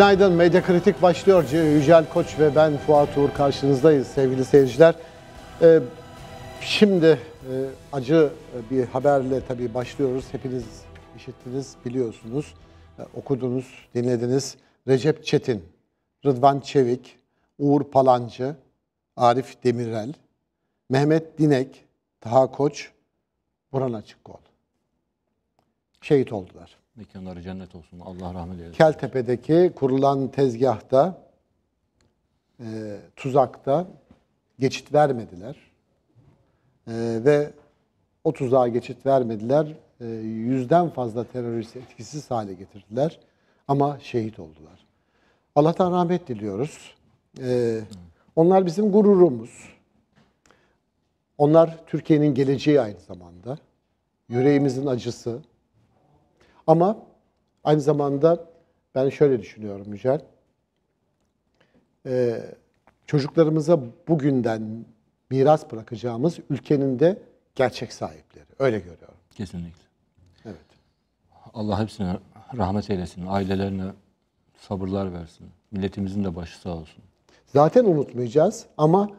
Günaydın, Medya Kritik başlıyor. Yücel Koç ve ben Fuat Uğur karşınızdayız sevgili seyirciler. Ee, şimdi e, acı bir haberle tabii başlıyoruz. Hepiniz işittiniz, biliyorsunuz, e, okudunuz, dinlediniz. Recep Çetin, Rıdvan Çevik, Uğur Palancı, Arif Demirel, Mehmet Dinek, Taha Koç, Burhan Açıkkol. Şehit oldular. Mekanları cennet olsun. Allah rahmet eylesin. Keltepe'deki kurulan tezgahta, e, tuzakta geçit vermediler. E, ve o tuzağa geçit vermediler. E, yüzden fazla terörist etkisiz hale getirdiler. Ama şehit oldular. Allah'tan rahmet diliyoruz. E, onlar bizim gururumuz. Onlar Türkiye'nin geleceği aynı zamanda. Yüreğimizin acısı. Ama aynı zamanda ben şöyle düşünüyorum Yücel. Ee, çocuklarımıza bugünden miras bırakacağımız ülkenin de gerçek sahipleri. Öyle görüyorum. Kesinlikle. Evet. Allah hepsine rahmet eylesin. Ailelerine sabırlar versin. Milletimizin de başı sağ olsun. Zaten unutmayacağız ama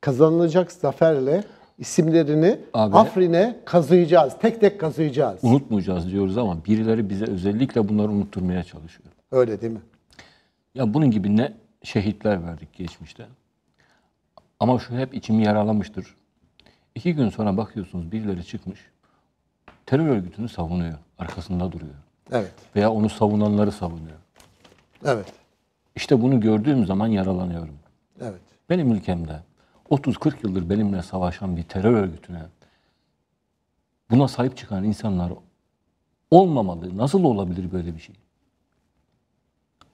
kazanılacak zaferle isimlerini Abi- Afrin'e kazıyacağız. Tek tek kazıyacağız. Unutmayacağız diyoruz ama birileri bize özellikle bunları unutturmaya çalışıyor. Öyle değil mi? Ya bunun gibi ne şehitler verdik geçmişte. Ama şu hep içimi yaralamıştır. İki gün sonra bakıyorsunuz birileri çıkmış. Terör örgütünü savunuyor. Arkasında duruyor. Evet. Veya onu savunanları savunuyor. Evet. İşte bunu gördüğüm zaman yaralanıyorum. Evet. Benim ülkemde 30-40 yıldır benimle savaşan bir terör örgütüne buna sahip çıkan insanlar olmamalı. Nasıl olabilir böyle bir şey?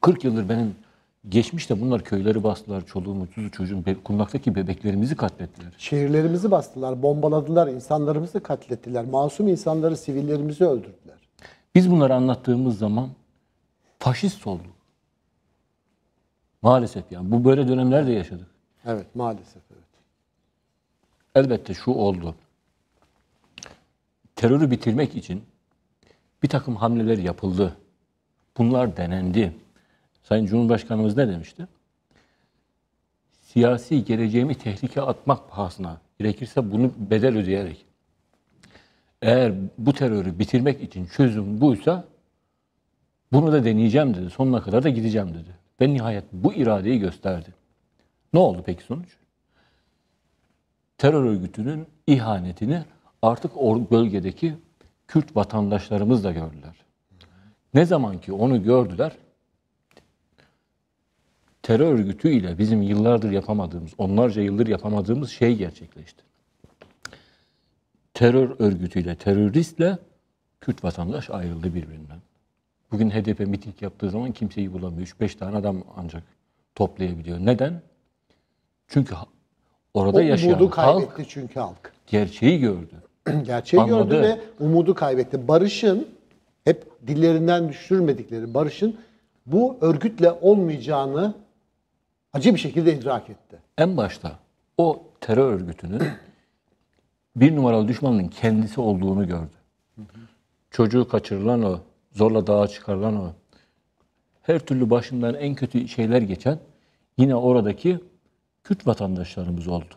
40 yıldır benim geçmişte bunlar köyleri bastılar, çoluğumu, tuzu çocuğum, be- kundaktaki bebeklerimizi katlettiler. Şehirlerimizi bastılar, bombaladılar, insanlarımızı katlettiler. Masum insanları, sivillerimizi öldürdüler. Biz bunları anlattığımız zaman faşist olduk. Maalesef yani. Bu böyle dönemler de yaşadık. Evet, maalesef evet. elbette şu oldu. Terörü bitirmek için bir takım hamleler yapıldı. Bunlar denendi. Sayın Cumhurbaşkanımız ne demişti? Siyasi geleceğimi tehlikeye atmak pahasına, gerekirse bunu bedel ödeyerek. Eğer bu terörü bitirmek için çözüm buysa bunu da deneyeceğim dedi. Sonuna kadar da gideceğim dedi. Ve nihayet bu iradeyi gösterdi. Ne oldu peki sonuç? terör örgütünün ihanetini artık o bölgedeki Kürt vatandaşlarımız da gördüler. Ne zaman ki onu gördüler, terör örgütüyle bizim yıllardır yapamadığımız, onlarca yıldır yapamadığımız şey gerçekleşti. Terör örgütüyle, teröristle Kürt vatandaş ayrıldı birbirinden. Bugün HDP miting yaptığı zaman kimseyi bulamıyor. 3-5 tane adam ancak toplayabiliyor. Neden? Çünkü orada O yaşayan umudu halk kaybetti çünkü halk. gerçeği gördü. Gerçeği Anladı. gördü ve umudu kaybetti. Barış'ın hep dillerinden düşürmedikleri Barış'ın bu örgütle olmayacağını acı bir şekilde idrak etti. En başta o terör örgütünün bir numaralı düşmanının kendisi olduğunu gördü. Çocuğu kaçırılan o, zorla dağa çıkarılan o, her türlü başından en kötü şeyler geçen yine oradaki Kürt vatandaşlarımız oldu.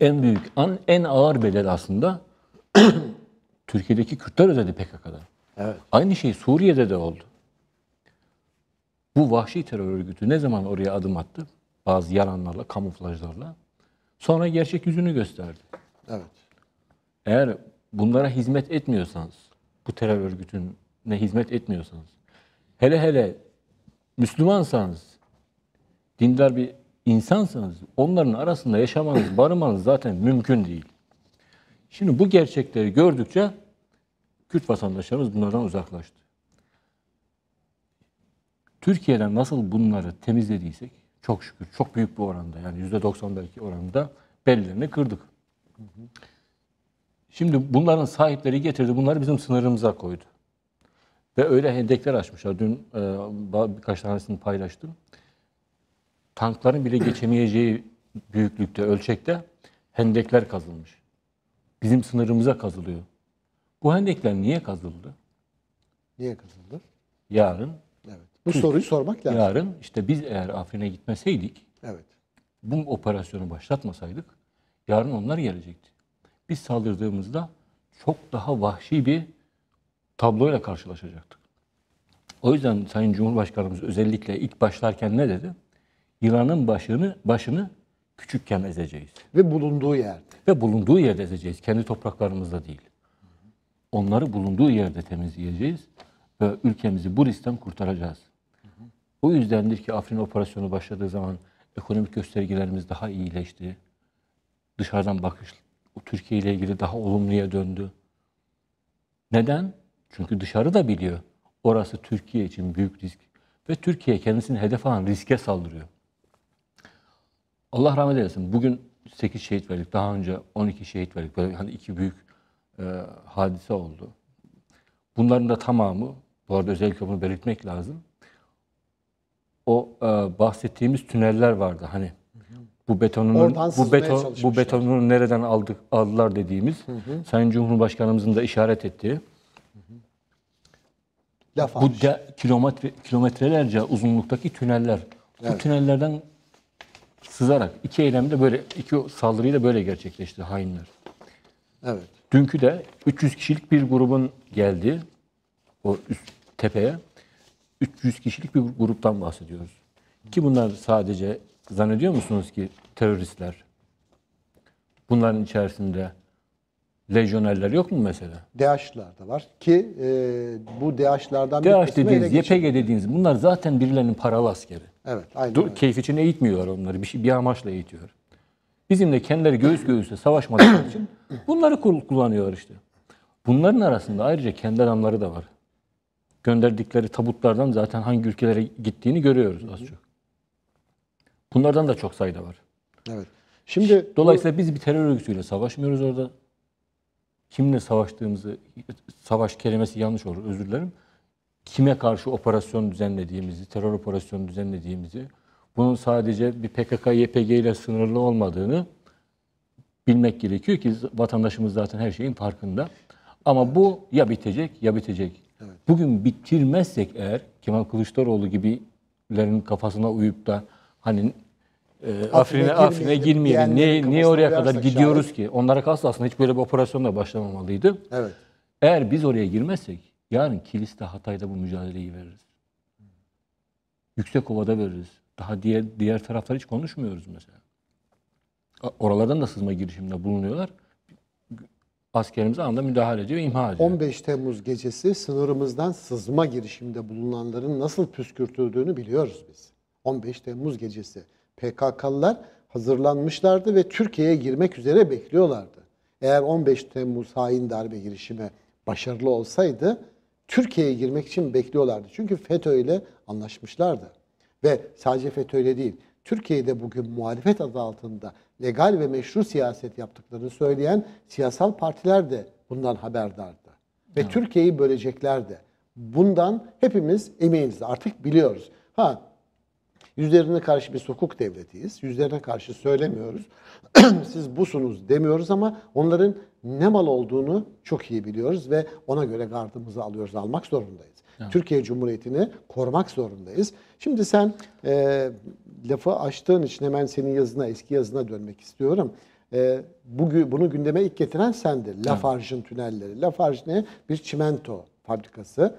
En büyük, an- en ağır bedel aslında Türkiye'deki Kürtler ödedi PKK'da. Evet. Aynı şey Suriye'de de oldu. Bu vahşi terör örgütü ne zaman oraya adım attı? Bazı yalanlarla, kamuflajlarla. Sonra gerçek yüzünü gösterdi. Evet. Eğer bunlara hizmet etmiyorsanız, bu terör örgütüne hizmet etmiyorsanız, hele hele Müslümansanız, dindar bir insansanız, onların arasında yaşamanız, barınmanız zaten mümkün değil. Şimdi bu gerçekleri gördükçe Kürt vatandaşlarımız bunlardan uzaklaştı. Türkiye'den nasıl bunları temizlediysek çok şükür çok büyük bir oranda yani yüzde 90 belki oranında bellerini kırdık. Şimdi bunların sahipleri getirdi bunları bizim sınırımıza koydu. Ve öyle hendekler açmışlar. Dün e, birkaç tanesini paylaştım. Tankların bile geçemeyeceği büyüklükte, ölçekte hendekler kazılmış. Bizim sınırımıza kazılıyor. Bu hendekler niye kazıldı? Niye kazıldı? Yarın Evet. Bu soruyu sormak lazım. yarın işte biz eğer Afrin'e gitmeseydik, Evet. bu operasyonu başlatmasaydık yarın onlar gelecekti. Biz saldırdığımızda çok daha vahşi bir tabloyla karşılaşacaktık. O yüzden Sayın Cumhurbaşkanımız özellikle ilk başlarken ne dedi? Yılanın başını başını küçükken ezeceğiz. Ve bulunduğu yerde. Ve bulunduğu yerde ezeceğiz. Kendi topraklarımızda değil. Onları bulunduğu yerde temizleyeceğiz ve ülkemizi bu riskten kurtaracağız. O yüzdendir ki Afrin operasyonu başladığı zaman ekonomik göstergelerimiz daha iyileşti. Dışarıdan bakış Türkiye ile ilgili daha olumluya döndü. Neden? Çünkü dışarı da biliyor. Orası Türkiye için büyük risk. Ve Türkiye kendisini hedef alan riske saldırıyor. Allah rahmet eylesin. Bugün 8 şehit verdik. Daha önce 12 şehit verdik. Böyle hani iki büyük e, hadise oldu. Bunların da tamamı, bu arada özellikle bunu belirtmek lazım. O e, bahsettiğimiz tüneller vardı. Hani bu betonun bu beton bu betonunu nereden aldık aldılar dediğimiz Sayın Cumhurbaşkanımızın da işaret ettiği Laf bu almış. de, kilometre kilometrelerce uzunluktaki tüneller. Bu tünellerden sızarak iki eylemi de böyle iki saldırıyı da böyle gerçekleşti hainler. Evet. Dünkü de 300 kişilik bir grubun geldi o üst tepeye. 300 kişilik bir gruptan bahsediyoruz. Ki bunlar sadece zannediyor musunuz ki teröristler? Bunların içerisinde lejyonerler yok mu mesela? DAEŞ'lar da var ki e, bu DAEŞ'lardan bir DAEŞ kısmı dediğiniz. YPG dediğiniz bunlar zaten birilerinin paralı askeri. Evet, aynen Dur, öyle. keyif için eğitmiyorlar onları. Bir, şey, bir amaçla eğitiyor. Bizimle kendileri göğüs göğüse savaşmadıkları için bunları kul- kullanıyorlar işte. Bunların arasında ayrıca kendi adamları da var. Gönderdikleri tabutlardan zaten hangi ülkelere gittiğini görüyoruz az çok. Bunlardan da çok sayıda var. Evet. Şimdi Dolayısıyla biz bir terör örgütüyle savaşmıyoruz orada. Kimle savaştığımızı, savaş kelimesi yanlış olur özür dilerim. Kime karşı operasyon düzenlediğimizi, terör operasyonu düzenlediğimizi, bunun sadece bir PKK, YPG ile sınırlı olmadığını bilmek gerekiyor ki vatandaşımız zaten her şeyin farkında. Ama bu ya bitecek ya bitecek. Bugün bitirmezsek eğer Kemal Kılıçdaroğlu gibilerin kafasına uyup da hani e, Afrin'e Afrin'e girmeyelim Niye, niye oraya kadar gidiyoruz şayet. ki? Onlara kalsa aslında hiç böyle bir operasyonla başlamamalıydı. evet. Eğer biz oraya girmezsek yarın Kilis'te Hatay'da bu mücadeleyi veririz. Yüksekova'da veririz. Daha diğer diğer taraflar hiç konuşmuyoruz mesela. Oralardan da sızma girişiminde bulunuyorlar. Askerimiz anda müdahale ediyor, imha ediyor. 15 Temmuz gecesi sınırımızdan sızma girişiminde bulunanların nasıl püskürtüldüğünü biliyoruz biz. 15 Temmuz gecesi PKK'lılar hazırlanmışlardı ve Türkiye'ye girmek üzere bekliyorlardı. Eğer 15 Temmuz hain darbe girişimi başarılı olsaydı Türkiye'ye girmek için bekliyorlardı. Çünkü FETÖ ile anlaşmışlardı. Ve sadece FETÖ ile değil, Türkiye'de bugün muhalefet adı altında legal ve meşru siyaset yaptıklarını söyleyen siyasal partiler de bundan haberdardı. Ve Türkiye'yi böleceklerdi. Bundan hepimiz eminiz. Artık biliyoruz. Ha Yüzlerine karşı bir sokuk devletiyiz. Yüzlerine karşı söylemiyoruz. Siz busunuz demiyoruz ama onların ne mal olduğunu çok iyi biliyoruz ve ona göre gardımızı alıyoruz, almak zorundayız. Türkiye Cumhuriyeti'ni korumak zorundayız. Şimdi sen e, lafı açtığın için hemen senin yazına, eski yazına dönmek istiyorum. E, bugün bunu gündeme ilk getiren sendin. Lafarge'ın tünelleri. Lafarge ne? Bir çimento fabrikası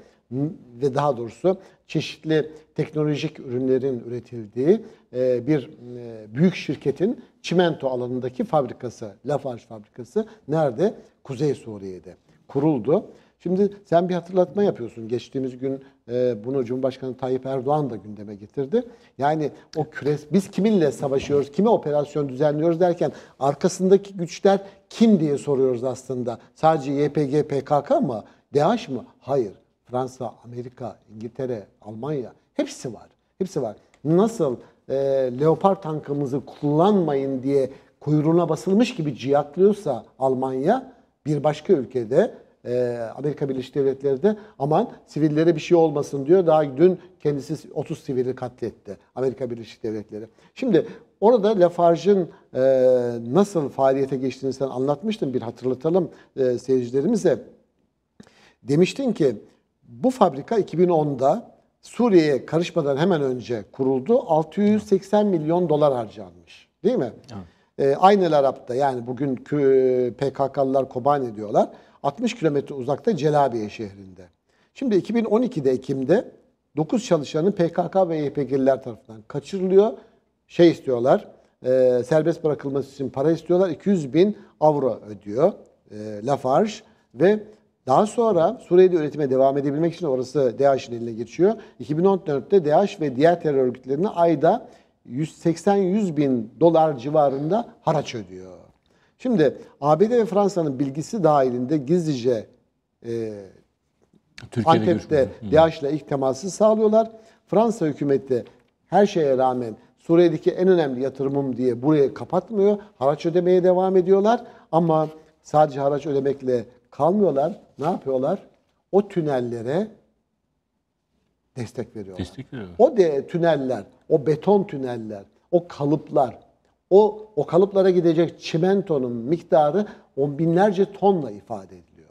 ve daha doğrusu çeşitli teknolojik ürünlerin üretildiği e, bir e, büyük şirketin çimento alanındaki fabrikası, Lafarge fabrikası nerede? Kuzey Suriye'de kuruldu. Şimdi sen bir hatırlatma yapıyorsun. Geçtiğimiz gün e, bunu Cumhurbaşkanı Tayyip Erdoğan da gündeme getirdi. Yani o küres, biz kiminle savaşıyoruz, kime operasyon düzenliyoruz derken arkasındaki güçler kim diye soruyoruz aslında. Sadece YPG, PKK mı? DAEŞ mı? Hayır. Fransa, Amerika, İngiltere, Almanya hepsi var. Hepsi var. Nasıl e, Leopard tankımızı kullanmayın diye kuyruğuna basılmış gibi ciyaklıyorsa Almanya bir başka ülkede e, Amerika Birleşik Devletleri de aman sivillere bir şey olmasın diyor. Daha dün kendisi 30 sivili katletti Amerika Birleşik Devletleri. Şimdi orada Lafarge'ın e, nasıl faaliyete geçtiğini sen anlatmıştın. Bir hatırlatalım e, seyircilerimize. Demiştin ki bu fabrika 2010'da Suriye'ye karışmadan hemen önce kuruldu. 680 milyon dolar harcanmış. Değil mi? Ee, aynı El Arap'ta yani bugünkü PKK'lılar Kobane diyorlar. 60 kilometre uzakta Celabiye şehrinde. Şimdi 2012'de Ekim'de 9 çalışanın PKK ve YPG'liler tarafından kaçırılıyor. Şey istiyorlar, e, serbest bırakılması için para istiyorlar. 200 bin avro ödüyor e, Lafarge ve daha sonra Suriye'de üretime devam edebilmek için orası DAEŞ'in eline geçiyor. 2014'te DAEŞ ve diğer terör örgütlerine ayda 180-100 bin dolar civarında haraç ödüyor. Şimdi ABD ve Fransa'nın bilgisi dahilinde gizlice e, Türkiye'de Antep'te. DAEŞ'le ilk teması sağlıyorlar. Fransa hükümeti her şeye rağmen Suriye'deki en önemli yatırımım diye burayı kapatmıyor. Haraç ödemeye devam ediyorlar. Ama sadece haraç ödemekle kalmıyorlar. Ne yapıyorlar? O tünellere destek veriyorlar. Destek veriyorlar. O de tüneller, o beton tüneller, o kalıplar, o o kalıplara gidecek çimentonun miktarı on binlerce tonla ifade ediliyor.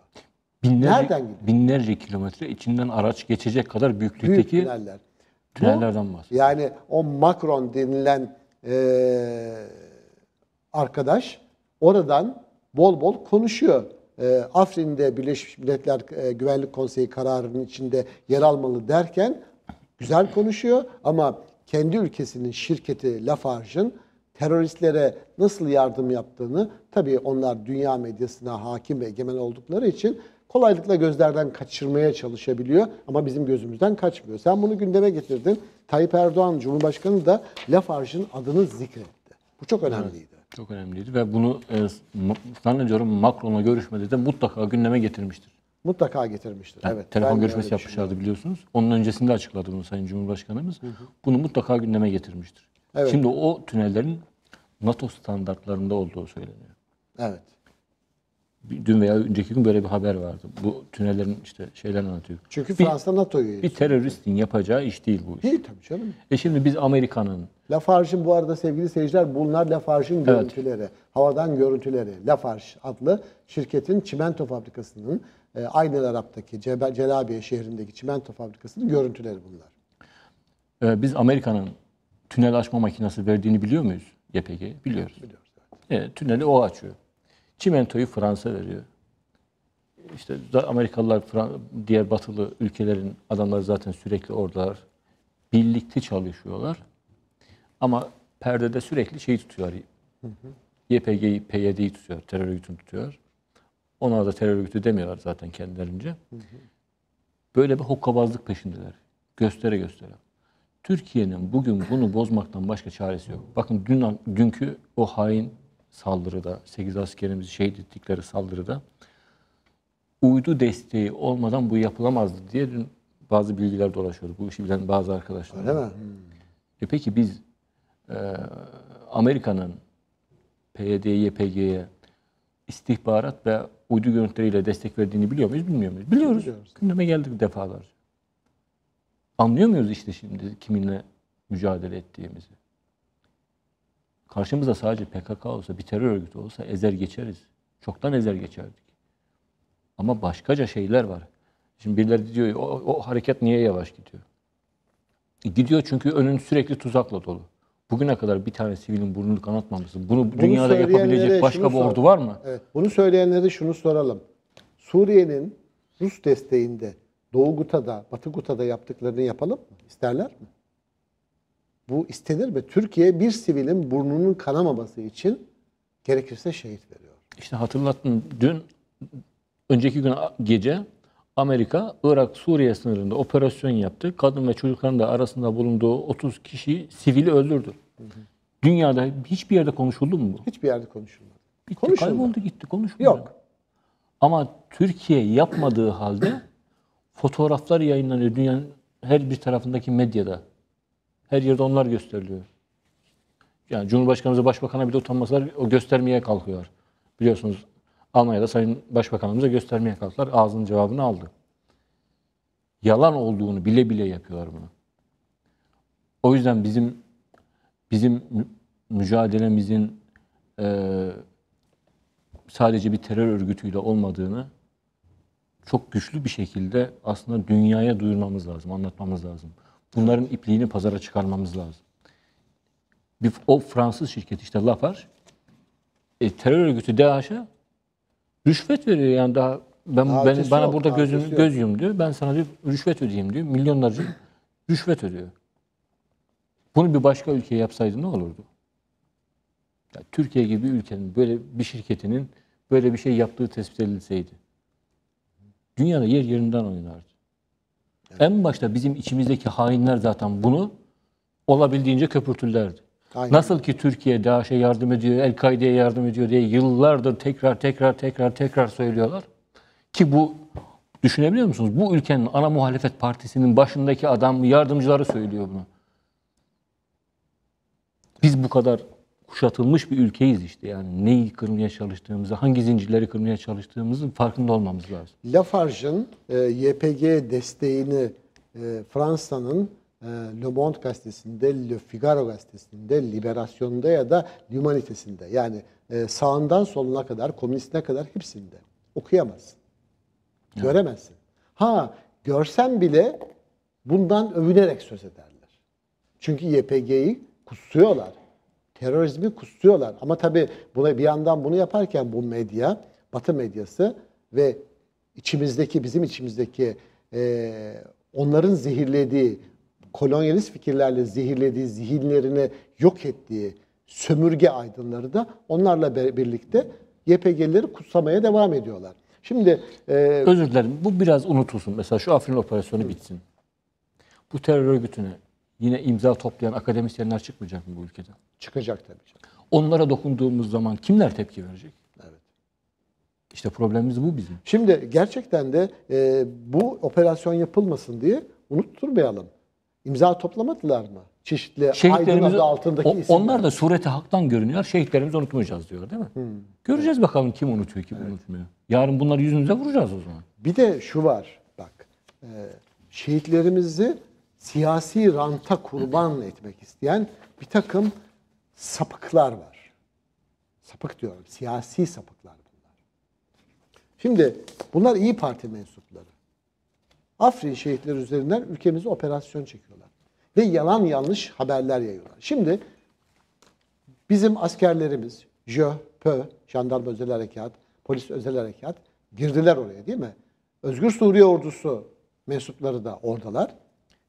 Binlerce, Nereden gidiyor? binlerce kilometre içinden araç geçecek kadar Büyük büyüklükteki tüneller. tünellerden bahsediyor. Yani o Macron denilen eee, arkadaş oradan bol bol konuşuyor. Eee, Afrin'de Birleşmiş Milletler eee, Güvenlik Konseyi kararının içinde yer almalı derken güzel konuşuyor ama kendi ülkesinin şirketi Lafarge'ın teröristlere nasıl yardım yaptığını tabii onlar dünya medyasına hakim ve egemen oldukları için kolaylıkla gözlerden kaçırmaya çalışabiliyor ama bizim gözümüzden kaçmıyor. Sen bunu gündeme getirdin. Tayyip Erdoğan Cumhurbaşkanı da Lafarge'ın adını zikretti. Bu çok önemliydi. Çok önemliydi ve bunu e, zannediyorum Macron'la görüşmede de mutlaka gündeme getirmiştir. Mutlaka getirmiştir. Yani evet. telefon görüşmesi yapmışlardı biliyorsunuz. Onun öncesinde açıkladı bunu Sayın Cumhurbaşkanımız. Bunu mutlaka gündeme getirmiştir. Evet. Şimdi o tünellerin NATO standartlarında olduğu söyleniyor. Evet. Dün veya önceki gün böyle bir haber vardı. Bu tünellerin işte şeyler anlatıyor. Çünkü Bir- Fransa NATO üyesi. Bir teröristin yapacağı iş değil bu iş. Değil tabii canım. E şimdi biz Amerika'nın Lafarge'ın bu arada sevgili seyirciler bunlar Lafarge'ın görüntüleri. Havadan görüntüleri. Lafarge adlı şirketin çimento fabrikasının e, aynı El Arap'taki Cebe- Celabiye şehrindeki çimento fabrikasının görüntüleri bunlar. e, biz Amerika'nın tünel açma makinesi verdiğini biliyor muyuz? YPG biliyoruz. Biliyoruz. evet. Evet, tüneli o açıyor. Çimentoyu Fransa veriyor. İşte Amerikalılar, diğer batılı ülkelerin adamları zaten sürekli oradalar. Birlikte çalışıyorlar. Ama perdede sürekli şeyi tutuyor. YPG'yi, PYD'yi tutuyor, terör örgütünü tutuyor. Onlar da terör örgütü demiyorlar zaten kendilerince. Böyle bir hokkabazlık peşindeler. Göstere göstere. Türkiye'nin bugün bunu bozmaktan başka çaresi yok. Bakın dün dünkü o hain saldırıda, 8 askerimizi şehit ettikleri saldırıda uydu desteği olmadan bu yapılamazdı diye dün bazı bilgiler dolaşıyordu. Bu işi bilen bazı arkadaşlar. Değil mi? E peki biz e, Amerika'nın PYD, YPG'ye istihbarat ve uydu görüntüleriyle destek verdiğini biliyor muyuz, bilmiyor muyuz? Biliyoruz. Biliyoruz. Gündeme geldik defalarca. Anlıyor muyuz işte şimdi kiminle mücadele ettiğimizi? Karşımızda sadece PKK olsa, bir terör örgütü olsa ezer geçeriz. Çoktan ezer geçerdik. Ama başkaca şeyler var. Şimdi birileri diyor o, o hareket niye yavaş gidiyor? E, Gidiyor çünkü önün sürekli tuzakla dolu. Bugüne kadar bir tane sivilin burnunu kanatmamışsın. Bunu, dünyada söyleyenlere yapabilecek başka bir sor. ordu var mı? Evet. Bunu söyleyenlere şunu soralım. Suriye'nin Rus desteğinde Doğu Guta'da, Batı Guta'da yaptıklarını yapalım mı? İsterler mi? Bu istenir mi? Türkiye bir sivilin burnunun kanamaması için gerekirse şehit veriyor. İşte hatırlattım. Dün, önceki gün gece Amerika, Irak, Suriye sınırında operasyon yaptı. Kadın ve çocukların da arasında bulunduğu 30 kişi sivili öldürdü. Dünyada hiçbir yerde konuşuldu mu bu? Hiçbir yerde konuşulmadı. Bitti, Konuşulmadı. kayboldu gitti konuşulmuyor. Yok. Ama Türkiye yapmadığı halde fotoğraflar yayınlanıyor dünyanın her bir tarafındaki medyada. Her yerde onlar gösteriliyor. Yani Cumhurbaşkanımıza, Başbakan'a bile utanmasalar o göstermeye kalkıyor. Biliyorsunuz Almanya'da Sayın Başbakanımıza göstermeye kalktılar. Ağzının cevabını aldı. Yalan olduğunu bile bile yapıyorlar bunu. O yüzden bizim bizim mü- mücadelemizin eee sadece bir terör örgütüyle olmadığını çok güçlü bir şekilde aslında dünyaya duyurmamız lazım, anlatmamız lazım. Bunların ipliğini pazara çıkarmamız lazım. Bir, o Fransız şirketi işte Lafarge e, terör örgütü DAEŞ'e rüşvet veriyor yani daha ben, Daha ben bana yok, burada gözüm göz yum diyor. Ben sana diyor rüşvet ödeyeyim diyor. Milyonlarca rüşvet ödüyor. Bunu bir başka ülke yapsaydı ne olurdu? Ya, Türkiye gibi bir ülkenin böyle bir şirketinin böyle bir şey yaptığı tespit edilseydi. Dünyada yer yerinden oynardı. En başta bizim içimizdeki hainler zaten bunu olabildiğince köpürtürlerdi. Aynen. Nasıl ki Türkiye DAEŞ'e yardım ediyor, El-Kaide'ye yardım ediyor diye yıllardır tekrar tekrar tekrar tekrar söylüyorlar. Ki bu düşünebiliyor musunuz? Bu ülkenin ana muhalefet partisinin başındaki adam yardımcıları söylüyor bunu. Biz bu kadar kuşatılmış bir ülkeyiz işte yani neyi kırmaya çalıştığımızı, hangi zincirleri kırmaya çalıştığımızın farkında olmamız lazım. Lafarge'ın e, YPG desteğini e, Fransa'nın e, Le Monde gazetesinde, Le Figaro gazetesinde, Liberation'da ya da L'Humanitesinde yani e, sağından soluna kadar, komünistine kadar hepsinde okuyamazsın. Göremezsin. Ha görsen bile bundan övünerek söz ederler. Çünkü YPG'yi kutsuyorlar. Terörizmi kutsuyorlar. Ama tabii buna bir yandan bunu yaparken bu medya, Batı medyası ve içimizdeki, bizim içimizdeki e, onların zehirlediği, kolonyalist fikirlerle zehirlediği, zihinlerini yok ettiği sömürge aydınları da onlarla birlikte YPG'leri kutsamaya devam ediyorlar. Şimdi e, Özür dilerim. Bu biraz unutulsun. Mesela şu Afrin operasyonu bitsin. Bu terör örgütüne yine imza toplayan akademisyenler çıkmayacak mı bu ülkede? çıkacak tabii. canım. Onlara dokunduğumuz zaman kimler tepki verecek? Evet. İşte problemimiz bu bizim. Şimdi gerçekten de e, bu operasyon yapılmasın diye unutturmayalım. İmza toplamadılar mı? Çeşitli Aydın adı altındaki o- isimler. onlar da sureti haktan görünüyor. Şehitlerimizi unutmayacağız diyor değil mi? Göreceğiz bakalım kim unutuyor, kim unutmuyor. Yarın bunları yüzünüze vuracağız o zaman. Bir de şu var bak. e, şehitlerimizi siyasi ranta kurban etmek isteyen bir takım sapıklar var. Sapık diyorum. Siyasi sapıklar bunlar. Şimdi bunlar iyi Parti mensupları. Afrin şehitleri üzerinden ülkemize operasyon çekiyorlar. Ve yalan yanlış haberler yayıyorlar. Şimdi bizim askerlerimiz, JÖ, PÖ, Jandarma Özel Harekat, Polis Özel Harekat girdiler oraya değil mi? Özgür Suriye Ordusu mensupları da oradalar.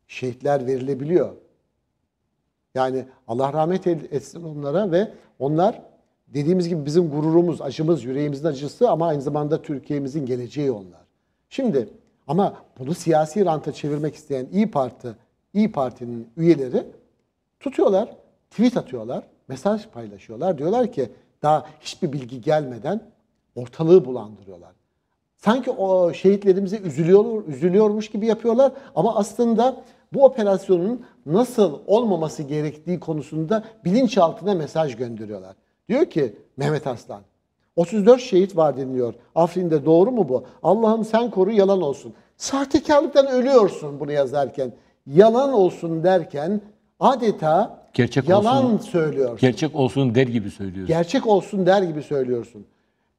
Şehitler verilebiliyor. Yani Allah rahmet etsin onlara ve onlar dediğimiz gibi bizim gururumuz, acımız, yüreğimizin acısı ama aynı zamanda Türkiye'mizin geleceği onlar. Şimdi ama bunu siyasi ranta çevirmek isteyen İyi Parti, İyi Parti'nin üyeleri tutuyorlar, tweet atıyorlar, mesaj paylaşıyorlar. Diyorlar ki daha hiçbir bilgi gelmeden ortalığı bulandırıyorlar. Sanki o şehitlerimize üzülüyor, üzülüyormuş gibi yapıyorlar ama aslında bu operasyonun nasıl olmaması gerektiği konusunda bilinçaltına mesaj gönderiyorlar. Diyor ki Mehmet Aslan, 34 şehit var deniliyor. Afrin'de doğru mu bu? Allah'ım sen koru yalan olsun. Sahtekarlıktan ölüyorsun bunu yazarken. Yalan olsun derken adeta Gerçek yalan olsun. söylüyorsun. Gerçek olsun der gibi söylüyoruz. Gerçek olsun der gibi söylüyorsun.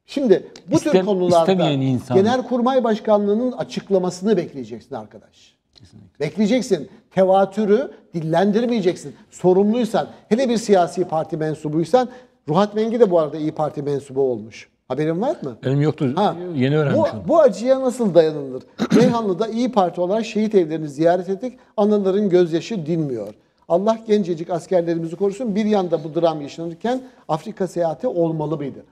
Şimdi bu tür İstem- konularda istemeyen insan- Genelkurmay Başkanlığı'nın açıklamasını bekleyeceksin arkadaş. Kesinlikle. Bekleyeceksin. Tevatürü dillendirmeyeceksin. Sorumluysan, hele bir siyasi parti mensubuysan, Ruhat Mengi de bu arada İyi Parti mensubu olmuş. Haberin var mı? Benim yoktu. Ha, Yeni bu, öğrenmişim. bu acıya nasıl dayanılır? Reyhanlı'da İyi Parti olarak şehit evlerini ziyaret ettik. Anıların gözyaşı dinmiyor. Allah gencecik askerlerimizi korusun. Bir yanda bu dram yaşanırken Afrika seyahati olmalı mıydı?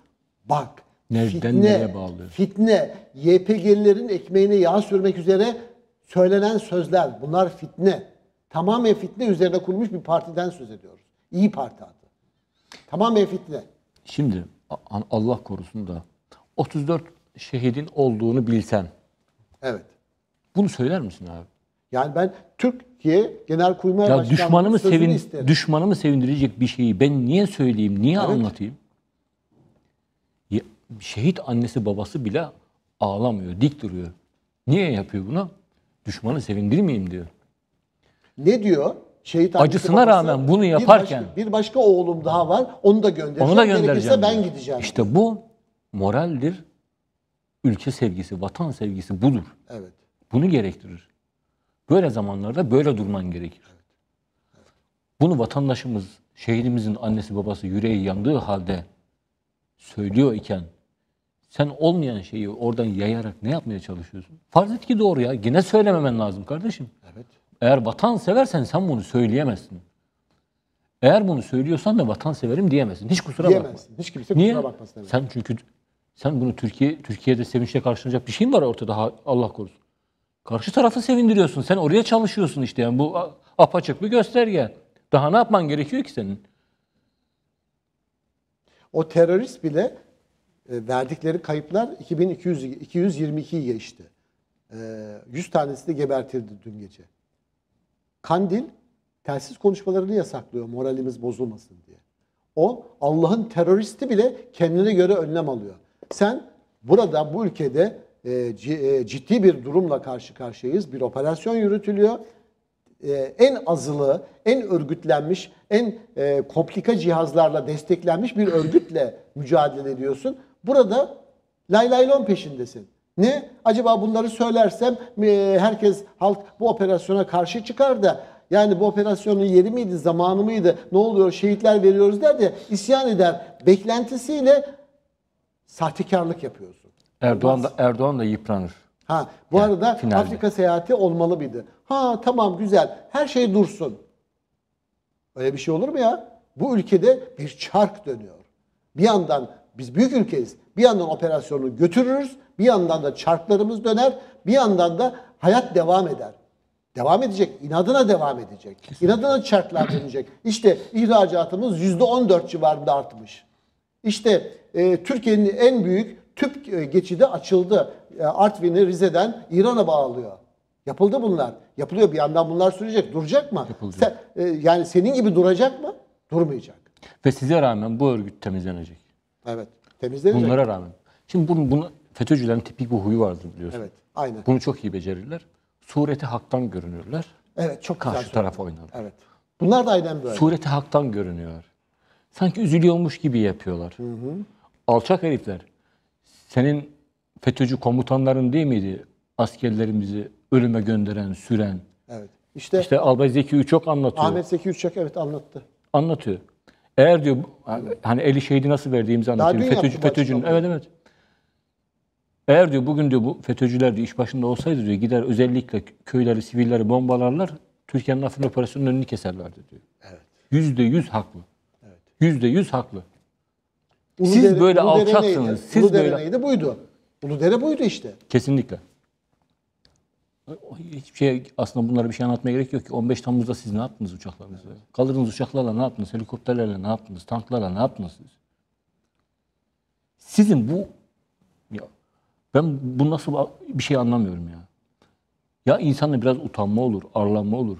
Bak. Nereden fitne, nereye bağlıyor? Fitne. YPG'lilerin ekmeğine yağ sürmek üzere söylenen sözler. Bunlar fitne. Tamamen fitne üzerine kurulmuş bir partiden söz ediyoruz. İyi Parti adı. Tamamen fitne. Şimdi Allah korusun da 34 şehidin olduğunu bilsen Evet. bunu söyler misin abi? Yani ben Türkiye Genelkurmay Ya düşmanımı sevin isterim. düşmanımı sevindirecek bir şeyi ben niye söyleyeyim, niye anlatayım? Ya, şehit annesi babası bile ağlamıyor, dik duruyor. Niye yapıyor bunu? Düşmanı sevindirmeyeyim diyor. ne diyor? Şehit Acısına rağmen bunu bir yaparken- başka, bir başka oğlum daha var. Onu da göndereceğim. Onu da Gerekirse göndereceğim. ben diyor. gideceğim. İşte bu moraldir, ülke sevgisi, vatan sevgisi budur. Evet. Bunu gerektirir. Böyle zamanlarda böyle durman gerekir. Bunu vatandaşımız, şehidimizin annesi babası yüreği yandığı halde söylüyor iken sen olmayan şeyi oradan yayarak ne yapmaya çalışıyorsun? Farz et ki doğru ya. Yine söylememen lazım kardeşim. Evet. Eğer vatan seversen sen bunu söyleyemezsin. Eğer bunu söylüyorsan da vatan severim diyemezsin. Hiç kusura bakma. Diyemezsin. Hiç kimse Niye? kusura bakmasın. demek. Sen çünkü sen bunu Türkiye Türkiye'de sevinçle karşılanacak bir şey mi var ortada Ha- Allah korusun. Karşı tarafı sevindiriyorsun. Sen oraya çalışıyorsun işte yani bu a- apaçık bir gösterge. Daha ne yapman gerekiyor ki senin? O terörist bile verdikleri kayıplar 2200 222'yi geçti. E, 100 tanesi de gebertildi dün gece. Kandil telsiz konuşmalarını yasaklıyor moralimiz bozulmasın diye. O Allah'ın teröristi bile kendine göre önlem alıyor. Sen burada bu ülkede e, ci- e, ciddi bir durumla karşı karşıyayız. Bir operasyon yürütülüyor. E, en azılı, en örgütlenmiş, en e, komplika cihazlarla desteklenmiş bir örgütle mücadele ediyorsun. Burada lay lay lon peşindesin. Ne? Acaba bunları söylersem e, herkes halk bu operasyona karşı çıkar da yani bu operasyonun yeri miydi, zamanı mıydı, ne oluyor, şehitler veriyoruz der de isyan eder. Beklentisiyle sahtekarlık yapıyorsun. Erdoğan da Erdoğan da yıpranır. Ha bu arada finalde. Afrika seyahati olmalı mıydı? Ha tamam güzel. Her şey dursun. Öyle bir şey olur mu ya? Bu ülkede bir çark dönüyor. Bir yandan biz büyük ülkeyiz. Bir yandan operasyonu götürürüz. Bir yandan da çarklarımız döner. Bir yandan da hayat devam eder. Devam edecek. inadına devam edecek. İnadına çarklar dönecek. İşte ihracatımız %14 civarında artmış. İşte e, Türkiye'nin en büyük tüp e, geçidi açıldı. E, Artvin'i Rize'den İran'a bağlıyor. Yapıldı bunlar. Yapılıyor bir yandan bunlar sürecek. Duracak mı? Yapılacak. Sen- e, yani senin gibi duracak mı? Durmayacak. Ve size rağmen bu örgüt temizlenecek. Evet. Temizlenecek. Bunlara rağmen. Şimdi bunu, bunu FETÖ'cülerin tipik bir huyu vardır biliyorsun. Evet. Aynen. Bunu çok iyi becerirler. Sureti haktan görünürler. Evet. Çok güzel Karşı söyledin. tarafa oynarlar. Evet. Bunlar da aynen böyle. Sureti haktan görünüyor. Sanki üzülüyormuş gibi yapıyorlar. Alçak herifler. Senin FETÖ'cü komutanların değil miydi? Askerlerimizi ölüme gönderen, süren. Evet. İşte, İşte Albay Zeki çok anlatıyor. Ahmet Zeki Üççak evet anlattı. Anlatıyor. Eğer diyor hani eli şehidi nasıl FETÖ'cü, yaptı bu FETÖ'cünün. Evet evet. Eğer diyor bugün diyor bu FETÖ'cüler diyor iş başında olsaydı diyor gider özellikle köyleri, sivilleri bombalarlar. Türkiye'nin Afrin operasyonunun önünü keserlerdi diyor. Evet. Yüzde yüz haklı. Yüzde yüz haklı. Siz Uludere- böyle Uludere alçaksınız, Neydi? siz Uludere böyle- neydi? Buydu. Uludere buydu işte. Kesinlikle. Hiçbir şey aslında bunlara bir şey anlatmaya gerek yok ki. 15 Temmuz'da siz ne yaptınız uçaklarınızla? Kaldırdığınız uçaklarla ne yaptınız? Helikopterlerle ne yaptınız? Tanklarla ne yaptınız siz? Sizin bu ya ben bu nasıl bir şey anlamıyorum ya. Ya insanda biraz utanma olur, arlanma olur.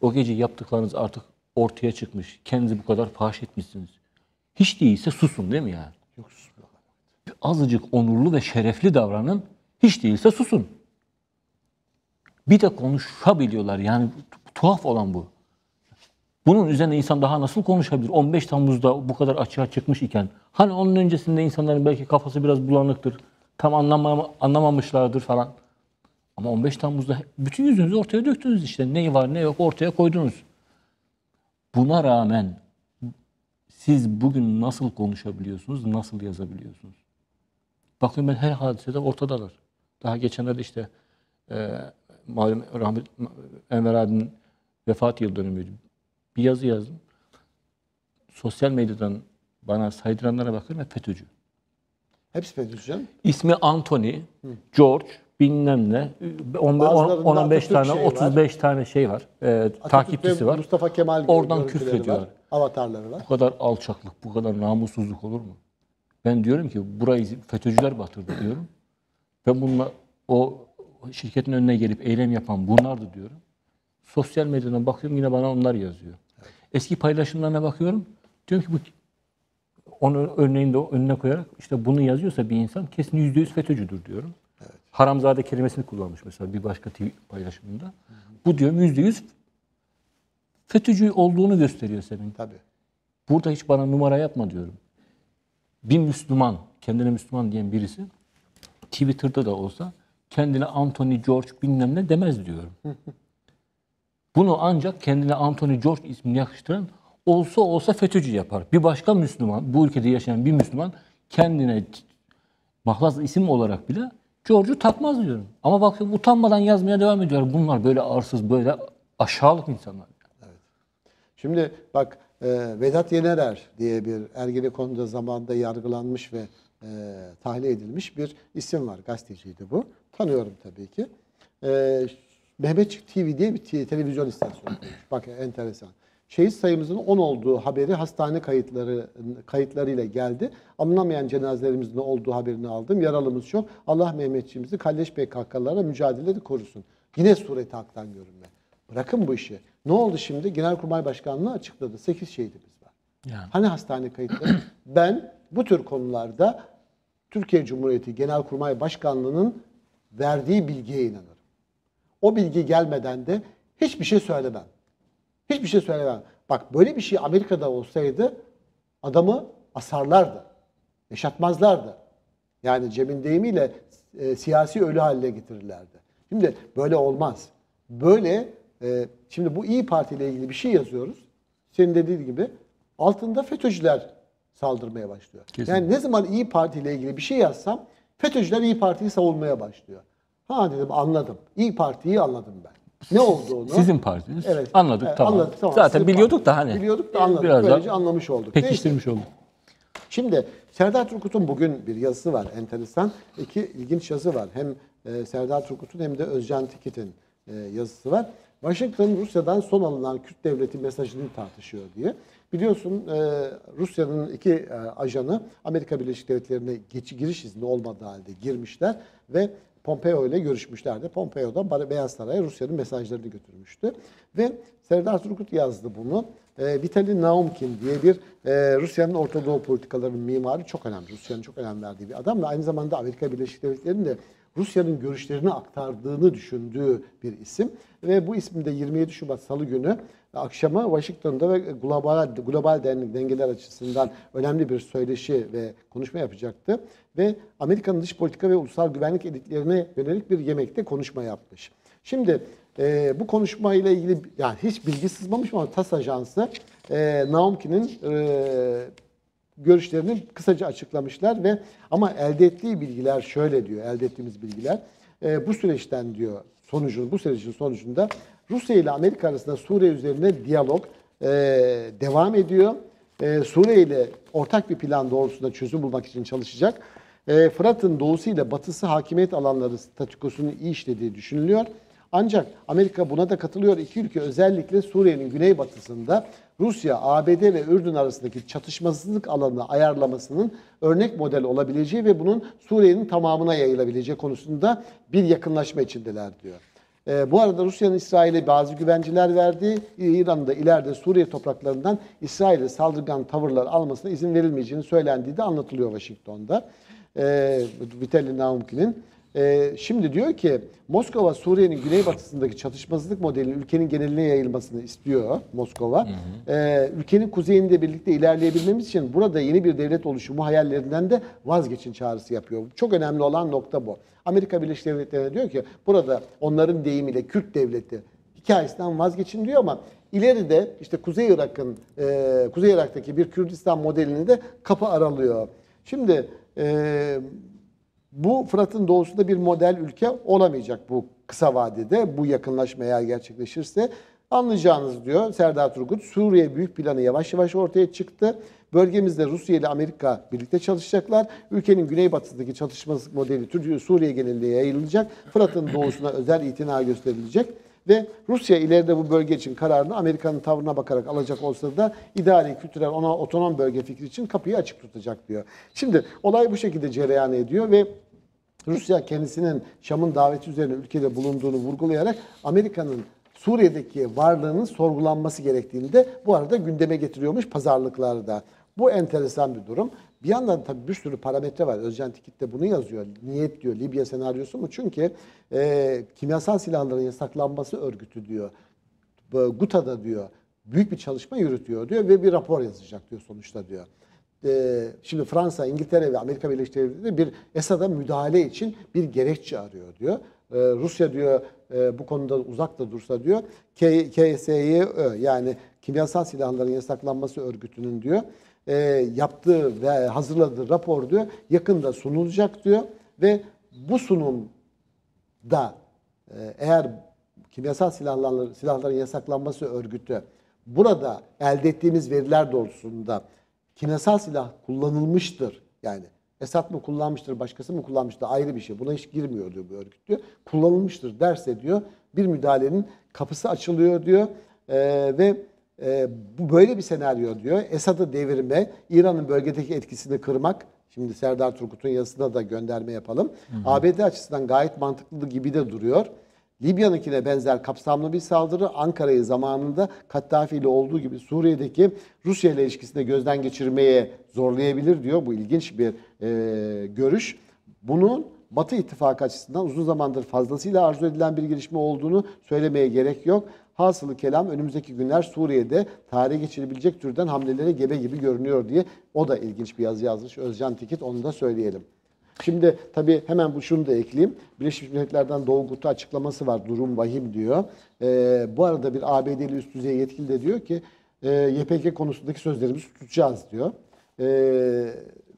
O gece yaptıklarınız artık ortaya çıkmış. Kendinizi bu kadar faş etmişsiniz. Hiç değilse susun değil mi yani? Yok susmuyorlar. azıcık onurlu ve şerefli davranın. Hiç değilse susun. Bir de konuşabiliyorlar. Yani tuhaf olan bu. Bunun üzerine insan daha nasıl konuşabilir? 15 Temmuz'da bu kadar açığa çıkmış iken. Hani onun öncesinde insanların belki kafası biraz bulanıktır. Tam anlama, anlamamışlardır falan. Ama 15 Temmuz'da bütün yüzünüzü ortaya döktünüz işte. Ne var ne yok ortaya koydunuz. Buna rağmen siz bugün nasıl konuşabiliyorsunuz, nasıl yazabiliyorsunuz? Bakın ben her hadisede ortadalar. Daha geçenlerde işte e, malum rahmet Enver abinin vefat yıl dönümüydü. Bir yazı yazdım. Sosyal medyadan bana saydıranlara bakıyorum hep FETÖ'cü. Hepsi FETÖ'cü canım. İsmi Anthony, George, bilmem ne. 10 Bazılarında 15 Atatürk tane, şeyi var. 35 tane şey var. E, takipçisi ve var. Mustafa Kemal Oradan küfrediyorlar. Avatarları var. Bu kadar alçaklık, bu kadar namussuzluk olur mu? Ben diyorum ki burayı FETÖ'cüler batırdı diyorum. Ben bununla o şirketin önüne gelip eylem yapan bunlardı diyorum. Sosyal medyadan bakıyorum yine bana onlar yazıyor. Eski paylaşımlarına bakıyorum. Diyorum ki bu onu örneğini de önüne koyarak işte bunu yazıyorsa bir insan kesin yüzde yüz FETÖ'cüdür diyorum. Haramzade kelimesini kullanmış mesela bir başka TV paylaşımında. Bu diyorum yüzde yüz FETÖ'cü olduğunu gösteriyor senin. Tabii. Burada hiç bana numara yapma diyorum. Bir Müslüman, kendine Müslüman diyen birisi Twitter'da da olsa kendine Anthony George bilmem ne demez diyorum. Bunu ancak kendine Anthony George ismini yakıştıran olsa olsa FETÖ'cü yapar. Bir başka Müslüman, bu ülkede yaşayan bir Müslüman kendine mahlas isim olarak bile George'u takmaz diyorum. Ama bakıyorum utanmadan yazmaya devam ediyor. Bunlar böyle arsız, böyle aşağılık insanlar. Şimdi bak e, Vedat Yenerer diye bir Ergenekon'da zamanında yargılanmış ve e, tahliye edilmiş bir isim var. Gazeteciydi bu. Tanıyorum tabii ki. E, Mehmetçik TV diye bir te- televizyon istasyonu. Bak enteresan. Şehit sayımızın 10 olduğu haberi hastane kayıtları kayıtlarıyla geldi. Alınamayan cenazelerimizin olduğu haberini aldım. Yaralımız çok. Allah Mehmetçiğimizi kalleş PKK'lara mücadelede korusun. Yine sureti haktan görünme. Bırakın bu işi. Ne oldu şimdi? Genelkurmay Başkanlığı açıkladı. 8 şehidimiz var. Yani. Hani hastane kayıtları? ben bu tür konularda Türkiye Cumhuriyeti Genelkurmay Başkanlığı'nın verdiği bilgiye inanırım. O bilgi gelmeden de hiçbir şey söylemem. Hiçbir şey söylemem. Bak böyle bir şey Amerika'da olsaydı adamı asarlardı. Yaşatmazlardı. Yani Cem'in deyimiyle e, siyasi ölü haline getirirlerdi. Şimdi böyle olmaz. Böyle e, şimdi bu İyi Parti ile ilgili bir şey yazıyoruz. Senin dediğin gibi altında FETÖ'cüler saldırmaya başlıyor. Kesinlikle. Yani ne zaman İyi Parti ile ilgili bir şey yazsam FETÖ'cüler İyi Parti'yi savunmaya başlıyor. Ha dedim anladım. İyi Parti'yi anladım ben. Ne olduğunu. Sizin partiniz. Evet. Anladık Evet, tamam. anladık, tamam. Zaten Sizin biliyorduk da hani. Biliyorduk da anladık. Biraz Böylece daha anlamış olduk. Pekiştirmiş olduk. Şimdi Serdar Turgut'un bugün bir yazısı var enteresan. İki ilginç yazı var. Hem e, Serdar Turgut'un hem de Özcan Tikit'in e, yazısı var. Washington Rusya'dan son alınan Kürt devleti mesajını tartışıyor diye. Biliyorsun e, Rusya'nın iki e, ajanı Amerika Birleşik Devletleri'ne geç, giriş izni olmadığı halde girmişler ve Pompeo ile görüşmüşlerdi. Pompeo da Beyaz Saray'a Rusya'nın mesajlarını götürmüştü. Ve Serdar Turgut yazdı bunu. E, Vitali Naumkin diye bir e, Rusya'nın Orta Doğu politikalarının mimarı çok önemli. Rusya'nın çok önem verdiği bir adam ve aynı zamanda Amerika Birleşik Devletleri'nin de Rusya'nın görüşlerini aktardığını düşündüğü bir isim. Ve bu isim de 27 Şubat Salı günü akşama Washington'da ve global, global den- dengeler açısından önemli bir söyleşi ve konuşma yapacaktı. Ve Amerika'nın dış politika ve ulusal güvenlik elitlerine yönelik bir yemekte konuşma yapmış. Şimdi e, bu konuşmayla ilgili yani hiç bilgi sızmamış ama TAS Ajansı e, Naumki'nin e, görüşlerini kısaca açıklamışlar ve ama elde ettiği bilgiler şöyle diyor. Elde ettiğimiz bilgiler e, bu süreçten diyor sonucun bu sürecin sonucunda Rusya ile Amerika arasında Suriye üzerine diyalog e, devam ediyor. E, Suriye ile ortak bir plan doğrultusunda çözüm bulmak için çalışacak. E, Fırat'ın doğusu ile batısı hakimiyet alanları statükosunu iyi işlediği düşünülüyor. Ancak Amerika buna da katılıyor. İki ülke özellikle Suriye'nin güneybatısında Rusya, ABD ve Ürdün arasındaki çatışmasızlık alanını ayarlamasının örnek model olabileceği ve bunun Suriye'nin tamamına yayılabileceği konusunda bir yakınlaşma içindeler diyor. Ee, bu arada Rusya'nın İsrail'e bazı güvenceler verdiği, İran'ın da ileride Suriye topraklarından İsrail'e saldırgan tavırlar almasına izin verilmeyeceğini söylendiği de anlatılıyor Washington'da. Ee, Vitaly Naumkin'in. Ee, şimdi diyor ki Moskova Suriye'nin güneybatısındaki çatışmasızlık modelinin ülkenin geneline yayılmasını istiyor Moskova. Ee, ülkenin kuzeyinde birlikte ilerleyebilmemiz için burada yeni bir devlet oluşumu hayallerinden de vazgeçin çağrısı yapıyor. Çok önemli olan nokta bu. Amerika Birleşik Devletleri diyor ki burada onların deyimiyle Kürt devleti hikayesinden vazgeçin diyor ama ileride işte Kuzey Irak'ın e, Kuzey Irak'taki bir Kürdistan modelini de kapı aralıyor. Şimdi e, bu Fırat'ın doğusunda bir model ülke olamayacak bu kısa vadede. Bu yakınlaşma eğer gerçekleşirse anlayacağınız diyor Serdar Turgut. Suriye büyük planı yavaş yavaş ortaya çıktı. Bölgemizde Rusya ile Amerika birlikte çalışacaklar. Ülkenin güneybatısındaki çatışmasızlık modeli Suriye geneline yayılacak. Fırat'ın doğusuna özel itina gösterilecek. Ve Rusya ileride bu bölge için kararını Amerika'nın tavrına bakarak alacak olsa da idari, kültürel, ona otonom bölge fikri için kapıyı açık tutacak diyor. Şimdi olay bu şekilde cereyan ediyor ve Rusya kendisinin Şam'ın daveti üzerine ülkede bulunduğunu vurgulayarak Amerika'nın Suriye'deki varlığının sorgulanması gerektiğini de bu arada gündeme getiriyormuş pazarlıklarda. Bu enteresan bir durum. Bir yandan tabii bir sürü parametre var. Özcan Tikit de bunu yazıyor. Niyet diyor. Libya senaryosu mu? Çünkü e, kimyasal silahların yasaklanması örgütü diyor. GUTA'da diyor büyük bir çalışma yürütüyor diyor ve bir rapor yazacak diyor sonuçta diyor. E, şimdi Fransa, İngiltere ve Amerika Birleşik Devletleri bir Esad'a müdahale için bir gerekçe arıyor diyor. E, Rusya diyor e, bu konuda uzak da dursa diyor. KSYÖ yani kimyasal silahların yasaklanması örgütünün diyor e, yaptığı ve hazırladığı rapor diyor yakında sunulacak diyor ve bu sunumda e, eğer kimyasal silahların, silahların yasaklanması örgütü burada elde ettiğimiz veriler doğrultusunda kimyasal silah kullanılmıştır. Yani Esad mı kullanmıştır, başkası mı kullanmıştır ayrı bir şey. Buna hiç girmiyor diyor bu örgüt diyor. Kullanılmıştır derse diyor bir müdahalenin kapısı açılıyor diyor. Ee, ve e, bu böyle bir senaryo diyor. Esad'ı devirme, İran'ın bölgedeki etkisini kırmak. Şimdi Serdar Turgut'un yazısına da gönderme yapalım. ABD açısından gayet mantıklı gibi de duruyor. Libya'nınkine benzer kapsamlı bir saldırı Ankara'yı zamanında Kaddafi ile olduğu gibi Suriye'deki Rusya ile ilişkisini de gözden geçirmeye zorlayabilir diyor. Bu ilginç bir e, görüş. Bunun Batı ittifakı açısından uzun zamandır fazlasıyla arzu edilen bir gelişme olduğunu söylemeye gerek yok. Hasılı kelam önümüzdeki günler Suriye'de tarihe geçirebilecek türden hamlelere gebe gibi görünüyor diye o da ilginç bir yazı yazmış Özcan Tikit onu da söyleyelim. Şimdi tabii hemen bu şunu da ekleyeyim. Birleşmiş Milletler'den Doğu açıklaması var. Durum vahim diyor. Ee, bu arada bir ABD'li üst düzey yetkili de diyor ki e, YPG konusundaki sözlerimizi tutacağız diyor. Ee,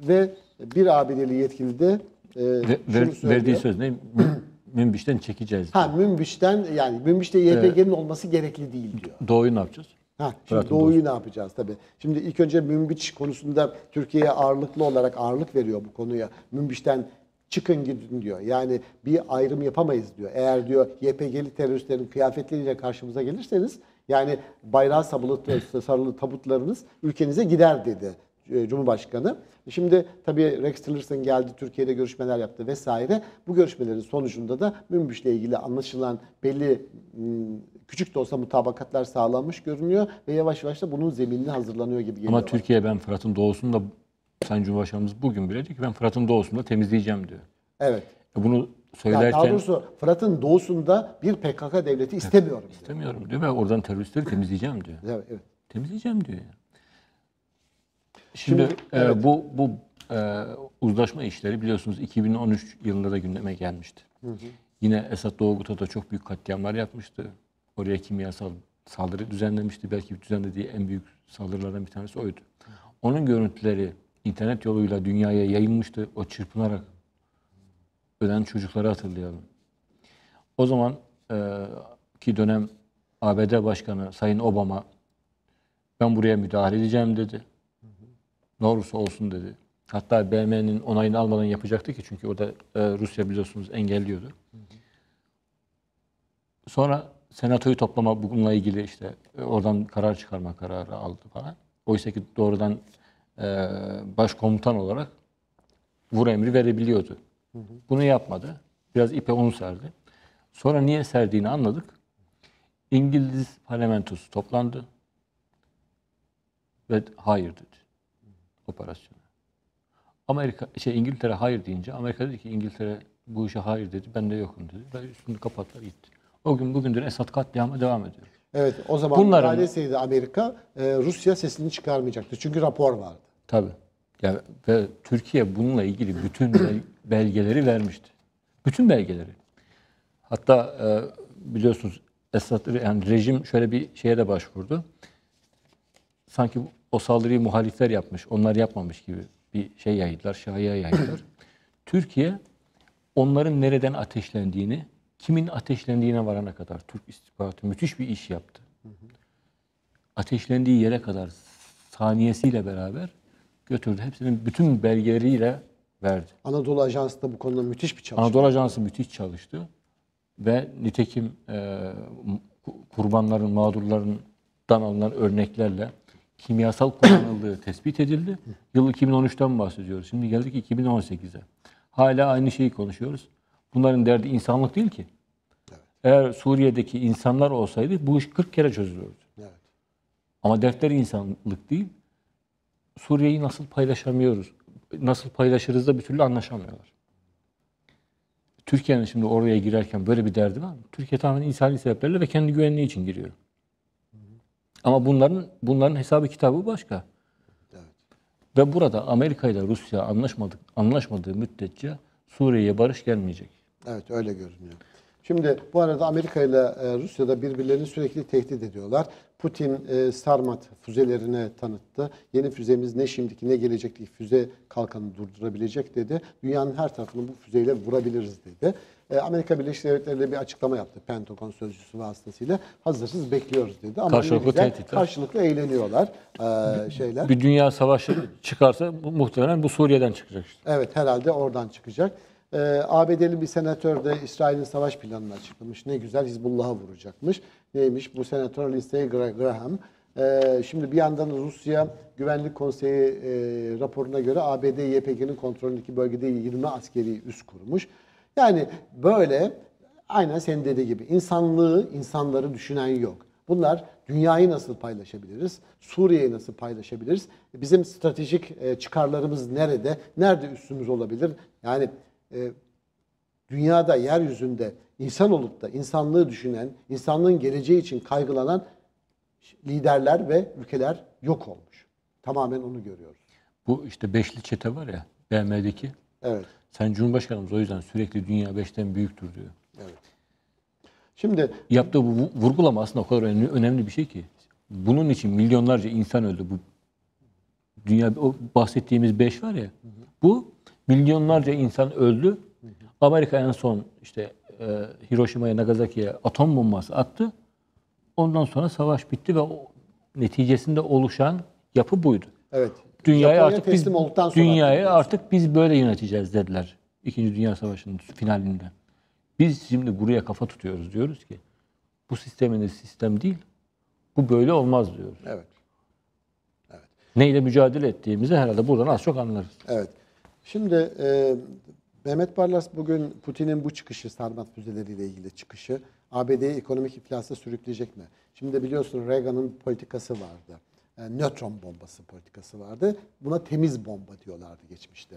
ve bir ABD'li yetkili de e, ver- söylüyor. verdiği söz ne? Mü- Münbiş'ten çekeceğiz. Ha Münbiş'ten yani Münbiş'te YPG'nin olması gerekli değil diyor. Doğuyu ne yapacağız? Ha, şimdi Doğu'yu ne yapacağız tabii. Şimdi ilk önce Münbiç konusunda Türkiye'ye ağırlıklı olarak ağırlık veriyor bu konuya. Münbiç'ten çıkın gidin diyor. Yani bir ayrım yapamayız diyor. Eğer diyor YPG'li teröristlerin kıyafetleriyle karşımıza gelirseniz yani bayrağı sarılı, sarılı tabutlarınız ülkenize gider dedi Cumhurbaşkanı. Şimdi tabii Rex Tillerson geldi Türkiye'de görüşmeler yaptı vesaire. Bu görüşmelerin sonucunda da Münbiş'le ilgili anlaşılan belli m, küçük de olsa mutabakatlar sağlanmış görünüyor ve yavaş yavaş da bunun zeminini hazırlanıyor gibi geliyor. Ama. Türkiye ben Fırat'ın doğusunda Sayın Cumhurbaşkanımız bugün bile diyor ki ben Fırat'ın doğusunda temizleyeceğim diyor. Evet. E Bunu Yani söylerken daha doğrusu Fırat'ın doğusunda bir PKK devleti istemiyorum. diyor. istemiyorum diyor ve oradan teröristleri temizleyeceğim diyor. Evet, evet. Temizleyeceğim diyor. ya. Şimdi, Şimdi, e, bu bu e, uzlaşma işleri biliyorsunuz 2013 yılında da gündeme gelmişti. Yine Esad Doğu Guta'da çok büyük katliamlar yapmıştı. Oraya kimyasal saldırı düzenlemişti. Belki düzenlediği en büyük saldırılardan bir tanesi oydu. Onun görüntüleri internet yoluyla dünyaya yayılmıştı. O çırpınarak ölen çocukları hatırlayalım. O zaman e, ki dönem ABD Başkanı Sayın Obama ben buraya müdahale edeceğim dedi. Ne olursa olsun dedi. Hatta BM'nin onayını almadan yapacaktı ki çünkü orada e, Rusya biliyorsunuz engelliyordu. Sonra senatoyu toplama bununla ilgili işte e, oradan karar çıkarma kararı aldı falan. Oysa ki doğrudan e, başkomutan olarak vur emri verebiliyordu. Bunu yapmadı. Biraz ipe onu serdi. Sonra niye serdiğini anladık. İngiliz parlamentosu toplandı ve hayır dedi operasyona. Amerika şey İngiltere hayır deyince Amerika dedi ki İngiltere bu işe hayır dedi. Ben de yokum dedi. Ve üstünü kapattılar gitti. O gün bugündür Esad katliamı devam ediyor. Evet o zaman Bunların- müdahale etseydi Amerika e, Rusya sesini çıkarmayacaktı. Çünkü rapor vardı. Tabii. Ya, ve Türkiye bununla ilgili bütün bel- belgeleri vermişti. Bütün belgeleri. Hatta e, biliyorsunuz Esad yani rejim şöyle bir şeye de başvurdu. Sanki o saldırıyı muhalifler yapmış, onlar yapmamış gibi bir şey yaydılar, şaya yaydılar. Türkiye onların nereden ateşlendiğini, kimin ateşlendiğine varana kadar Türk istihbaratı müthiş bir iş yaptı. Ateşlendiği yere kadar saniyesiyle beraber götürdü. Hepsinin bütün belgeleriyle verdi. Anadolu Ajansı da bu konuda müthiş bir çalışma. Anadolu Ajansı müthiş çalıştı. Ve nitekim e, kurbanların, mağdurlarından alınan örneklerle kimyasal kullanıldığı tespit edildi. Yıl 2013'ten bahsediyoruz. Şimdi geldik 2018'e. Hala aynı şeyi konuşuyoruz. Bunların derdi insanlık değil ki. Eğer Suriye'deki insanlar olsaydı bu iş 40 kere çözülürdü. Evet. Ama dertleri insanlık değil. Suriye'yi nasıl paylaşamıyoruz? Nasıl paylaşırız da bir türlü anlaşamıyorlar. Türkiye'nin şimdi oraya girerken böyle bir derdi var mı? Türkiye tamamen insani sebeplerle ve kendi güvenliği için giriyor. Ama bunların bunların hesabı kitabı başka. Ve burada Amerika ile Rusya anlaşmadık, anlaşmadığı müddetçe Suriye'ye barış gelmeyecek. Evet öyle görünüyor. Şimdi bu arada Amerika ile e, Rusya da birbirlerini sürekli tehdit ediyorlar. Putin e, Sarmat füzelerine tanıttı. Yeni füzemiz ne şimdiki ne gelecekteki füze kalkanı durdurabilecek dedi. Dünyanın her tarafını bu füzeyle vurabiliriz dedi. E, Amerika Birleşik Devletleri de bir açıklama yaptı Pentagon sözcüsü vasıtasıyla. Hazırsız bekliyoruz dedi. Ama Karşılıklı güzel, tehditler. Karşılıklı eğleniyorlar e, şeyler. Bir dünya savaşı çıkarsa muhtemelen bu Suriye'den çıkacak işte. Evet herhalde oradan çıkacak. Ee, ABD'li bir senatör de İsrail'in savaş planını açıklamış. Ne güzel Hizbullah'a vuracakmış. Neymiş? Bu senatör Lindsey Gra- Graham. Ee, şimdi bir yandan Rusya Güvenlik Konseyi e, raporuna göre ABD YPG'nin kontrolündeki bölgede 20 askeri üs kurmuş. Yani böyle aynen senin dediği gibi insanlığı, insanları düşünen yok. Bunlar dünyayı nasıl paylaşabiliriz? Suriye'yi nasıl paylaşabiliriz? Bizim stratejik e, çıkarlarımız nerede? Nerede üstümüz olabilir? Yani e, dünyada, yeryüzünde insan olup da insanlığı düşünen, insanlığın geleceği için kaygılanan liderler ve ülkeler yok olmuş. Tamamen onu görüyoruz. Bu işte beşli çete var ya BM'deki. Evet, Sen Cumhurbaşkanımız o yüzden sürekli dünya beşten büyüktür diyor. evet. Şimdi Yaptığı bu vu- vurgulama aslında o kadar önemli, önemli bir şey ki. Bunun için milyonlarca insan öldü. Bu dünya o bahsettiğimiz beş var ya. Bu milyonlarca insan öldü. Amerika en son işte e, Hiroşima'ya, Nagasaki'ye atom bombası attı. Ondan sonra savaş bitti ve o neticesinde oluşan yapı buydu. evet. Dünyayı Japonya artık biz teslim olduktan sonra dünyayı artık biz böyle yöneteceğiz dediler. İkinci Dünya Savaşı'nın finalinde. Biz şimdi buraya kafa tutuyoruz diyoruz ki bu sisteminiz sistem değil. Bu böyle olmaz diyoruz. Evet. Neyle mücadele ettiğimizi herhalde buradan az çok anlarız. Evet. Şimdi e, Mehmet Barlas bugün Putin'in bu çıkışı, Sarmat füzeleriyle ilgili çıkışı ABD'yi ekonomik iflasa sürükleyecek mi? Şimdi biliyorsun Reagan'ın politikası vardı. E, nötron bombası politikası vardı. Buna temiz bomba diyorlardı geçmişte.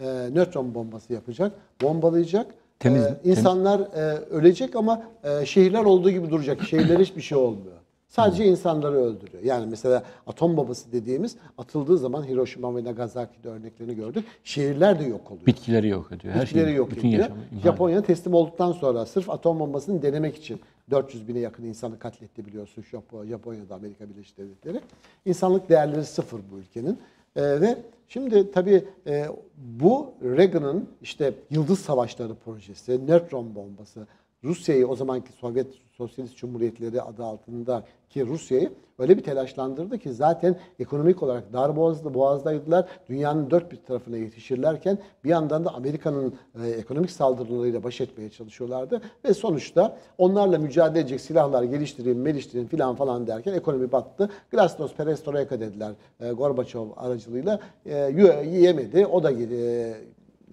E, nötron bombası yapacak, bombalayacak. Temiz- E, insanlar e, ölecek ama e, şehirler olduğu gibi duracak. Şehirlere hiçbir şey olmuyor. Sadece insanları öldürüyor. Yani mesela atom bombası dediğimiz atıldığı zaman Hiroşima ve Nagasaki'de örneklerini gördük. Şehirler de yok oluyor. Bitkileri yok ediyor. Her Bitkileri şeyi, yok bütün ediyor. yaşamı. Japonya teslim olduktan sonra sırf atom bombasını denemek için 400 bine yakın insanı katletti biliyorsun Japo- Japonya'da Amerika Birleşik Devletleri. İnsanlık değerleri sıfır bu ülkenin. Ee, ve şimdi tabii e, bu Reagan'ın işte Yıldız Savaşları projesi, nötron bombası, Rusya'yı o zamanki Sovyet Sosyalist Cumhuriyetleri adı altındaki Rusya'yı öyle bir telaşlandırdı ki zaten ekonomik olarak dar boğazda, boğazdaydılar. Dünyanın dört bir tarafına yetişirlerken bir yandan da Amerika'nın e, ekonomik saldırılarıyla baş etmeye çalışıyorlardı. Ve sonuçta onlarla mücadele edecek silahlar geliştirin, geliştirin filan falan derken ekonomi battı. Glasnost, Perestroika dediler e, Gorbaçov aracılığıyla. E, yiyemedi. O da e,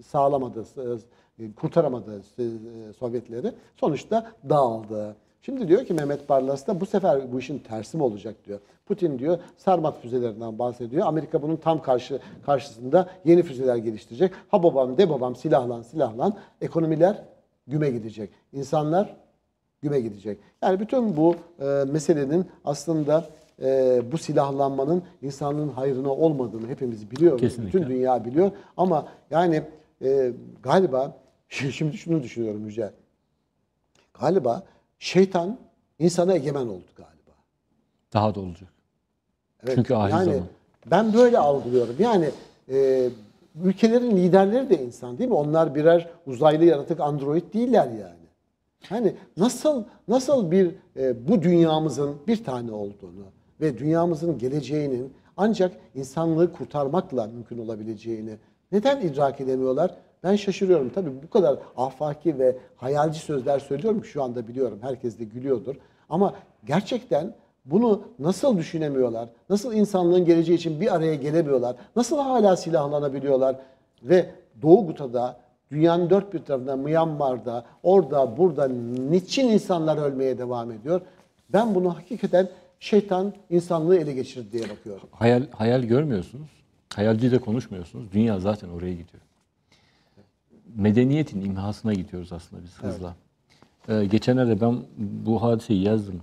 sağlamadı, e, kurtaramadı e, Sovyetleri. Sonuçta dağıldı. Şimdi diyor ki Mehmet Barlas da bu sefer bu işin tersi mi olacak diyor. Putin diyor Sarmat füzelerinden bahsediyor. Amerika bunun tam karşı karşısında yeni füzeler geliştirecek. Ha babam de babam silahlan silahlan. Ekonomiler güme gidecek. İnsanlar güme gidecek. Yani bütün bu e, meselenin aslında e, bu silahlanmanın insanlığın hayrına olmadığını hepimiz biliyoruz. Kesinlikle. Bütün dünya biliyor. Ama yani e, galiba şimdi şunu düşünüyorum Yücel. Galiba şeytan insana egemen oldu galiba. Daha da olacak. Evet, Çünkü ahir yani zaman. ben böyle algılıyorum. Yani e, ülkelerin liderleri de insan değil mi? Onlar birer uzaylı yaratık android değiller yani. Hani nasıl nasıl bir e, bu dünyamızın bir tane olduğunu ve dünyamızın geleceğinin ancak insanlığı kurtarmakla mümkün olabileceğini neden idrak edemiyorlar? Ben şaşırıyorum. Tabii bu kadar afaki ve hayalci sözler söylüyorum şu anda biliyorum. Herkes de gülüyordur. Ama gerçekten bunu nasıl düşünemiyorlar? Nasıl insanlığın geleceği için bir araya gelemiyorlar? Nasıl hala silahlanabiliyorlar? Ve Doğu Guta'da, dünyanın dört bir tarafında, Myanmar'da, orada, burada niçin insanlar ölmeye devam ediyor? Ben bunu hakikaten şeytan insanlığı ele geçirdi diye bakıyorum. Hayal, hayal görmüyorsunuz. Hayalci de konuşmuyorsunuz. Dünya zaten oraya gidiyor. Medeniyetin imhasına gidiyoruz aslında biz hızla. Ee, geçenlerde ben bu hadiseyi yazdım.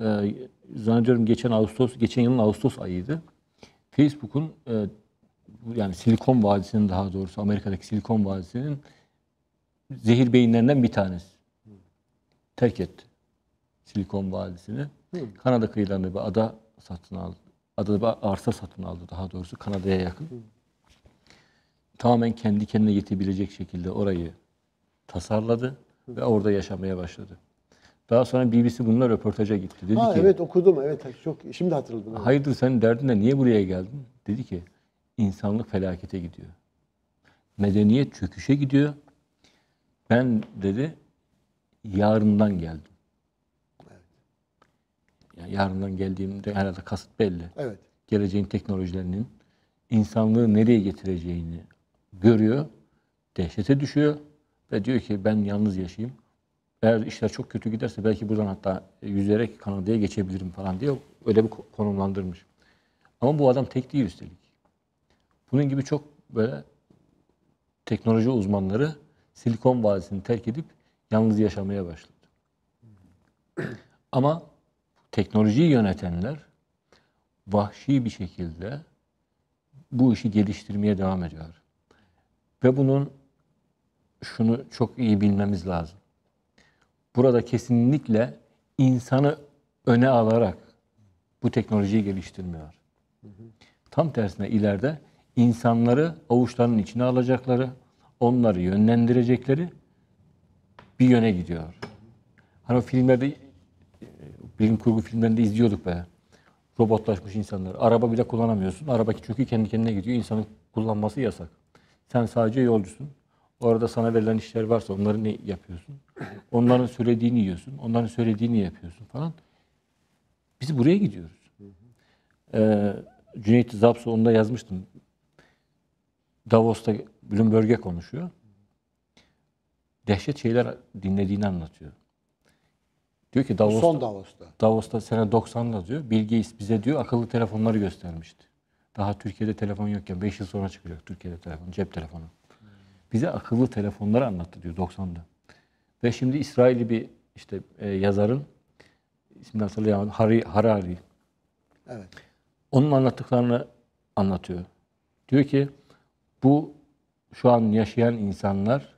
Ee, zannediyorum geçen Ağustos, geçen yılın Ağustos ayıydı. Facebook'un e, yani Silikon Vadisi'nin daha doğrusu Amerika'daki Silikon Vadisi'nin zehir beyinlerinden bir tanesi. Terk etti Silikon Vadisi'ni. Kanada kıyılarında bir ada satın aldı. Adada bir arsa satın aldı daha doğrusu Kanada'ya yakın. Tamamen kendi kendine yetebilecek şekilde orayı tasarladı ve orada yaşamaya başladı. Daha sonra BBC bununla röportaja gitti. Dedi Ha ki, evet okudum evet çok şimdi hatırladım. evet. Hayırdır senin derdin ne? Niye buraya geldin? Dedi ki insanlık felakete gidiyor. Medeniyet çöküşe gidiyor. Ben dedi yarından geldim. Yani yarından geldiğimde herhalde kasıt belli. Evet. Geleceğin teknolojilerinin insanlığı nereye getireceğini görüyor. Dehşete düşüyor ve diyor ki ben yalnız yaşayayım. Eğer işler çok kötü giderse belki buradan hatta yüzerek Kanada'ya geçebilirim falan diye öyle bir ko- konumlandırmış. Ama bu adam tek değil üstelik. Bunun gibi çok böyle teknoloji uzmanları Silikon Vadisi'ni terk edip yalnız yaşamaya başladı. Ama teknolojiyi yönetenler vahşi bir şekilde bu işi geliştirmeye devam ediyor. Ve bunun şunu çok iyi bilmemiz lazım. Burada kesinlikle insanı öne alarak bu teknolojiyi geliştirmiyor. Tam tersine ileride insanları avuçlarının içine alacakları, onları yönlendirecekleri bir yöne gidiyor. Hani o filmlerde, bilim kurgu filmlerinde izliyorduk be. Robotlaşmış insanlar. Araba bile kullanamıyorsun. Araba çünkü kendi kendine gidiyor. İnsanın kullanması yasak. Sen sadece yolcusun. Orada sana verilen işler varsa onları ne yapıyorsun? Onların söylediğini yiyorsun. Onların söylediğini yapıyorsun falan. Biz buraya gidiyoruz. Ee, Cüneyt Zapso onda yazmıştım. Davos'ta Bloomberg'e konuşuyor. Dehşet şeyler dinlediğini anlatıyor. Diyor ki Davos'ta, Son Davos'ta. Davos'ta sene 90'da diyor Bill Gates bize diyor akıllı telefonları göstermişti. Daha Türkiye'de telefon yokken 5 yıl sonra çıkacak Türkiye'de telefon, cep telefonu. Bize akıllı telefonları anlattı diyor 90'da. Ve şimdi İsrail'i bir işte e, yazarın ismini hatırlayamadım Hari, Harari. Evet. Onun anlattıklarını anlatıyor. Diyor ki bu şu an yaşayan insanlar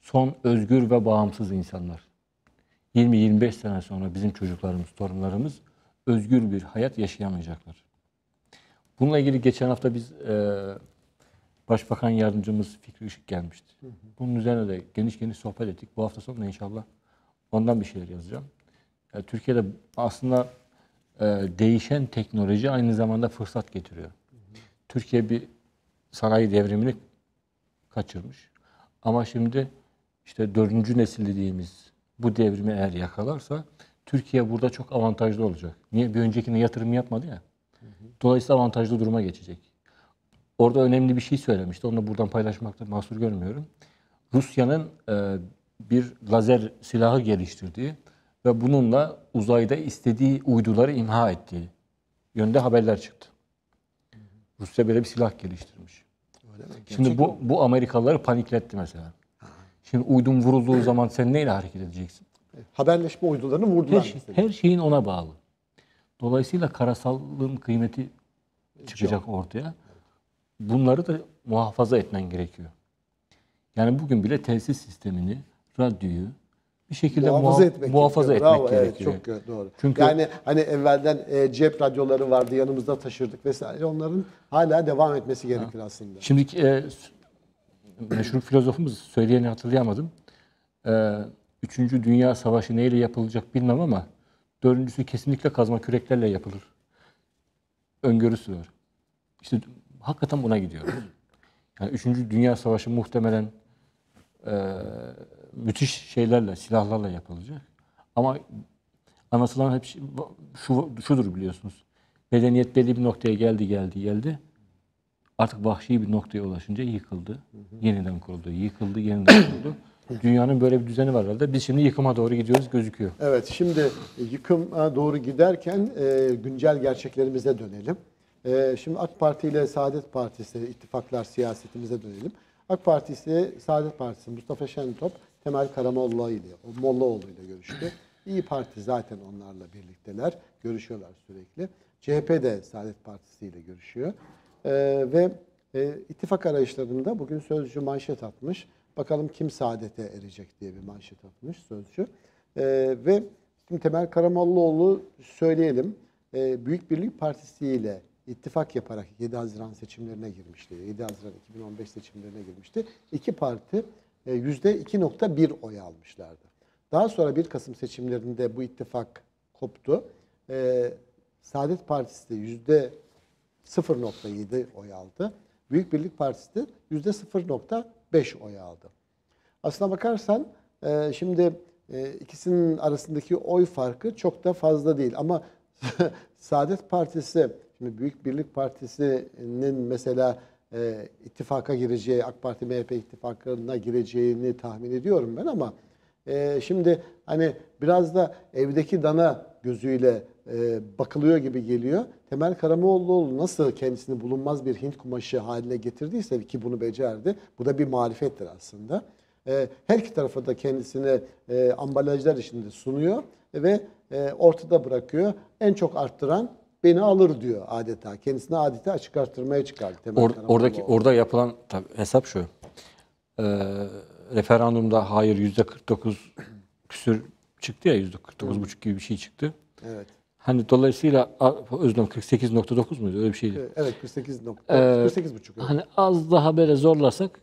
son özgür ve bağımsız insanlar. 20-25 sene sonra bizim çocuklarımız, torunlarımız özgür bir hayat yaşayamayacaklar. Bununla ilgili geçen hafta biz e, Başbakan Yardımcımız Fikri Işık gelmişti. Bunun üzerine de geniş geniş sohbet ettik. Bu hafta sonu da inşallah ondan bir şeyler yazacağım. E, Türkiye'de aslında e, değişen teknoloji aynı zamanda fırsat getiriyor. Türkiye bir sanayi devrimini kaçırmış. Ama şimdi işte dördüncü nesil dediğimiz bu devrimi eğer yakalarsa Türkiye burada çok avantajlı olacak. Niye? Bir öncekine yatırım yapmadı ya. Dolayısıyla avantajlı duruma geçecek. Orada önemli bir şey söylemişti. Onu da buradan paylaşmakta mahsur görmüyorum. Rusya'nın e, bir lazer silahı geliştirdiği ve bununla uzayda istediği uyduları imha ettiği yönde haberler çıktı. Rusya böyle bir silah geliştirmiş. Öyle mi? Şimdi bu, bu Amerikalıları panikletti mesela. Şimdi uydun vurulduğu zaman sen neyle hareket edeceksin? Haberleşme uydularını Her, vurdular şey- mesela. her şeyin ona bağlı. Dolayısıyla karasallığın kıymeti çıkacak ortaya. Bunları da muhafaza etmen gerekiyor. Yani bugün bile telsiz sistemini, radyoyu bir şekilde muhafaza muha- etmek muhafaza gerekiyor. etmek Bravo, gerekiyor. Evet, çok doğru. Çünkü- yani hani evvelden e, cep radyoları vardı yanımızda taşırdık vesaire onların hala devam etmesi gerekir aslında. Şimdiki e, meşhur filozofumuz söyleyeni hatırlayamadım. E, Üçüncü Dünya Savaşı neyle yapılacak bilmem ama dördüncüsü kesinlikle kazma küreklerle yapılır. Öngörüsü var. İşte hakikaten buna gidiyoruz. Yani Üçüncü Dünya Savaşı muhtemelen e, müthiş şeylerle, silahlarla yapılacak. Ama anlatılan hep şey- şu, şudur biliyorsunuz. Medeniyet belli bir noktaya geldi, geldi, geldi artık vahşi bir noktaya ulaşınca yıkıldı. Yeniden kuruldu. Yıkıldı, yeniden kuruldu. Dünyanın böyle bir düzeni var herhalde. Biz şimdi yıkıma doğru gidiyoruz gözüküyor. Evet şimdi yıkıma doğru giderken e, güncel gerçeklerimize dönelim. E, şimdi AK Parti ile Saadet Partisi ittifaklar siyasetimize dönelim. AK Partisi, Saadet Partisi Mustafa Şentop, Temel Karamollaoğlu ile, Mollaoğlu ile görüştü. İyi Parti zaten onlarla birlikteler. Görüşüyorlar sürekli. CHP de Saadet Partisi ile görüşüyor. E, ve e, ittifak arayışlarında bugün Sözcü manşet atmış. Bakalım kim saadete erecek diye bir manşet atmış sözcü. E, ve şimdi Temel Karamollaoğlu söyleyelim. E, Büyük Birlik Partisi ile ittifak yaparak 7 Haziran seçimlerine girmişti. 7 Haziran 2015 seçimlerine girmişti. İki parti e, %2.1 oy almışlardı. Daha sonra 1 Kasım seçimlerinde bu ittifak koptu. E, Saadet Partisi de %0.7 oy aldı. Büyük Birlik Partisi de %0.1 5 oy aldı. Aslına bakarsan e, şimdi e, ikisinin arasındaki oy farkı çok da fazla değil. Ama Saadet Partisi, şimdi Büyük Birlik Partisi'nin mesela e, ittifaka gireceği, AK Parti MHP ittifaklarına gireceğini tahmin ediyorum ben ama e, şimdi hani biraz da evdeki dana gözüyle e, bakılıyor gibi geliyor. Temel Karamoğlu nasıl kendisini bulunmaz bir Hint kumaşı haline getirdiyse ki bunu becerdi. Bu da bir marifettir aslında. E, her iki tarafa da kendisini e, ambalajlar içinde sunuyor ve e, ortada bırakıyor. En çok arttıran beni alır diyor adeta. Kendisini adeta açık arttırmaya çıkardı Temel Or- Karamoğlu. oradaki orada yapılan tabii hesap şu. Ee, referandumda hayır yüzde 49 küsür çıktı ya yüzde 49 buçuk gibi bir şey çıktı. Evet. Hani dolayısıyla özlem 48.9 muydu öyle bir şeydi. Evet 48 nokta. Ee, 48 buçuk. evet. Hani az daha böyle zorlarsak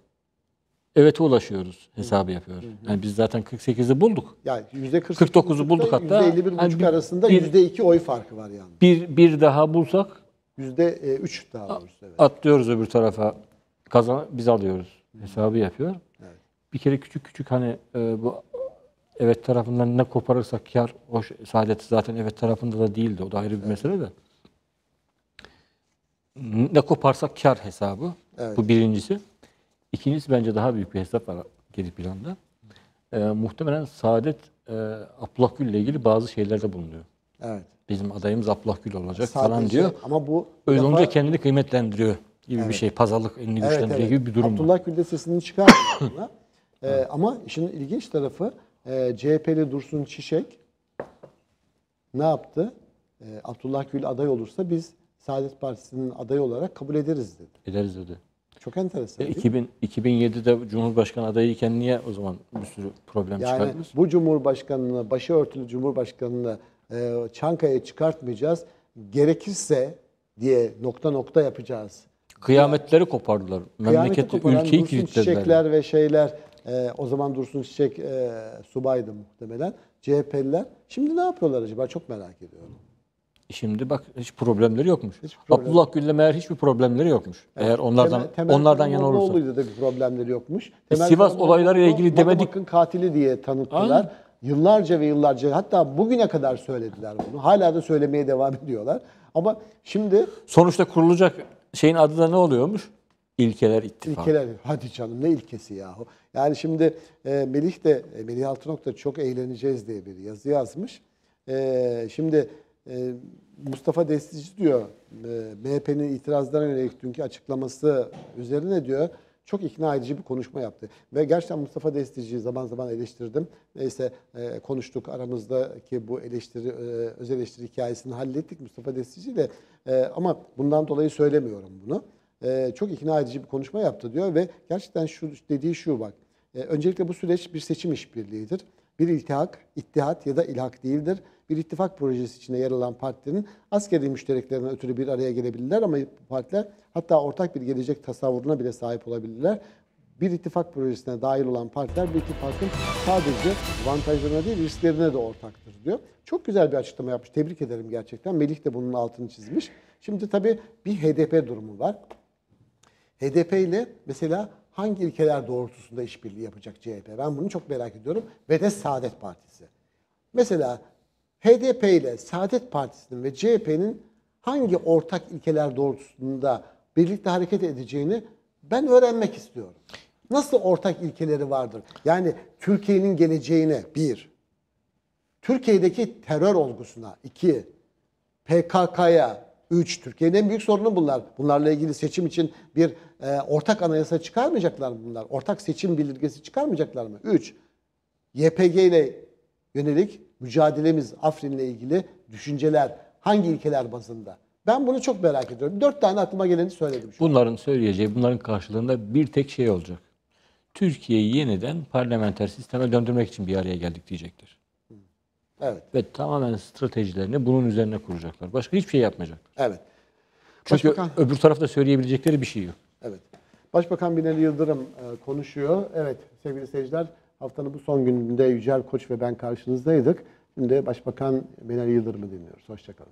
evete ulaşıyoruz hesabı yapıyor. Yani biz zaten 48'i bulduk. Yani yüzde 49'u 49'u bulduk hatta. Yüzde 51 Hani buçuk bir- arasında bir- yüzde 2 oy farkı var yani. Bir bir daha bulsak Yüzde 3 daha doğrusu. Evet. atlıyoruz öbür tarafa. Kazan biz alıyoruz. Hesabı yapıyor. Evet. Bir kere küçük küçük hani e, bu evet tarafından ne koparırsak kar hoş saadet zaten evet tarafında da değildi. O da ayrı bir mesele de. Ne koparsak kar hesabı. Evet. Bu birincisi. İkincisi bence daha büyük bir hesap var geri planda. E, muhtemelen Saadet e, Abdullah Gül ile ilgili bazı şeylerde bulunuyor. Evet. Bizim adayımız Abdullah Gül olacak falan Sadece- diyor. Ama bu Öyle defa- olunca kendini kıymetlendiriyor gibi bir şey. Pazarlık elini Evet, güçlendiriyor evet. gibi bir durum var. Abdullah Gül de sesini çıkarmıyor. Ee, ama işin ilginç tarafı e, CHP'li Dursun Çiçek ne yaptı? E, Abdullah Gül aday olursa biz Saadet Partisi'nin adayı olarak kabul ederiz dedi. Ederiz dedi. Çok enteresan. E, değil mi? 2000, 2007'de Cumhurbaşkanı adayıyken niye o zaman bir sürü problem Yani çıkardınız? bu Cumhurbaşkanı'na, başı örtülü Cumhurbaşkanı'na e, Çankaya çıkartmayacağız. Gerekirse diye nokta nokta yapacağız. Kıyametleri kopardılar. Memleketi, ülkeyi Dursun kilitlediler. Çiçekler ve şeyler, e, o zaman Dursun Çiçek e, subaydı muhtemelen. CHP'liler. Şimdi ne yapıyorlar acaba? Çok merak ediyorum. Şimdi bak hiç problemleri yokmuş. Hiçbir problem- Abdullah Gül'le meğer hiçbir problemleri yokmuş. Eğer onlardan Temel- Temel onlardan yana olursa. Karamollaoğlu'yla da bir problemleri yokmuş. E, Temel Sivas olaylarıyla ilgili demedik- Madımak'ın katili diye tanıttılar. Aynen. Yıllarca ve yıllarca hatta bugüne kadar söylediler bunu. Hala da söylemeye devam ediyorlar. Ama şimdi Sonuçta kurulacak şeyin adı da ne oluyormuş? İlkeler İttifakı. İlkeler, hadi canım ne ilkesi yahu. Yani şimdi e, Melih de, e, Melih Altınok çok eğleneceğiz diye bir yazı yazmış. E, şimdi e, Mustafa Destici diyor, e, MHP'nin itirazlarına yönelik dünkü açıklaması üzerine diyor, çok ikna edici bir konuşma yaptı. Ve gerçekten Mustafa Destici'yi zaman zaman eleştirdim. Neyse e, konuştuk aramızdaki bu eleştiri, e, özel eleştiri hikayesini hallettik Mustafa Destici ile. E, ama bundan dolayı söylemiyorum bunu. E, çok ikna edici bir konuşma yaptı diyor ve gerçekten şu dediği şu bak. E, öncelikle bu süreç bir seçim işbirliğidir. Bir iltihak, ittihat ya da ilhak değildir. Bir ittifak projesi içinde yer alan partilerin askeri müştereklerinden ötürü bir araya gelebilirler ama bu partiler hatta ortak bir gelecek tasavvuruna bile sahip olabilirler. Bir ittifak projesine dahil olan partiler bir ittifakın sadece avantajlarına değil risklerine de ortaktır diyor. Çok güzel bir açıklama yapmış. Tebrik ederim gerçekten. Melih de bunun altını çizmiş. Şimdi tabii bir HDP durumu var. HDP ile mesela hangi ilkeler doğrultusunda işbirliği yapacak CHP? Ben bunu çok merak ediyorum. Ve de Saadet Partisi. Mesela HDP ile Saadet Partisi'nin ve CHP'nin hangi ortak ilkeler doğrultusunda birlikte hareket edeceğini ben öğrenmek istiyorum. Nasıl ortak ilkeleri vardır? Yani Türkiye'nin geleceğine bir, Türkiye'deki terör olgusuna iki, PKK'ya 3. Türkiye'nin en büyük sorunu bunlar. Bunlarla ilgili seçim için bir e, ortak anayasa çıkarmayacaklar mı bunlar? Ortak seçim bildirgesi çıkarmayacaklar mı? 3. YPG ile yönelik mücadelemiz Afrin'le ilgili düşünceler hangi ilkeler bazında? Ben bunu çok merak ediyorum. Dört tane aklıma geleni söyledim şu an. Bunların söyleyeceği, bunların karşılığında bir tek şey olacak. Türkiye'yi yeniden parlamenter sisteme döndürmek için bir araya geldik diyecektir. Evet, Ve tamamen stratejilerini bunun üzerine kuracaklar. Başka hiçbir şey yapmayacaklar. evet. Çünkü Başbakan- öbür tarafta söyleyebilecekleri bir şey yok. Evet. Başbakan Binali Yıldırım e, konuşuyor. Evet sevgili seyirciler haftanın bu son gününde Yücel Koç ve ben karşınızdaydık. Şimdi Başbakan Binali Yıldırım'ı dinliyoruz. Hoşçakalın.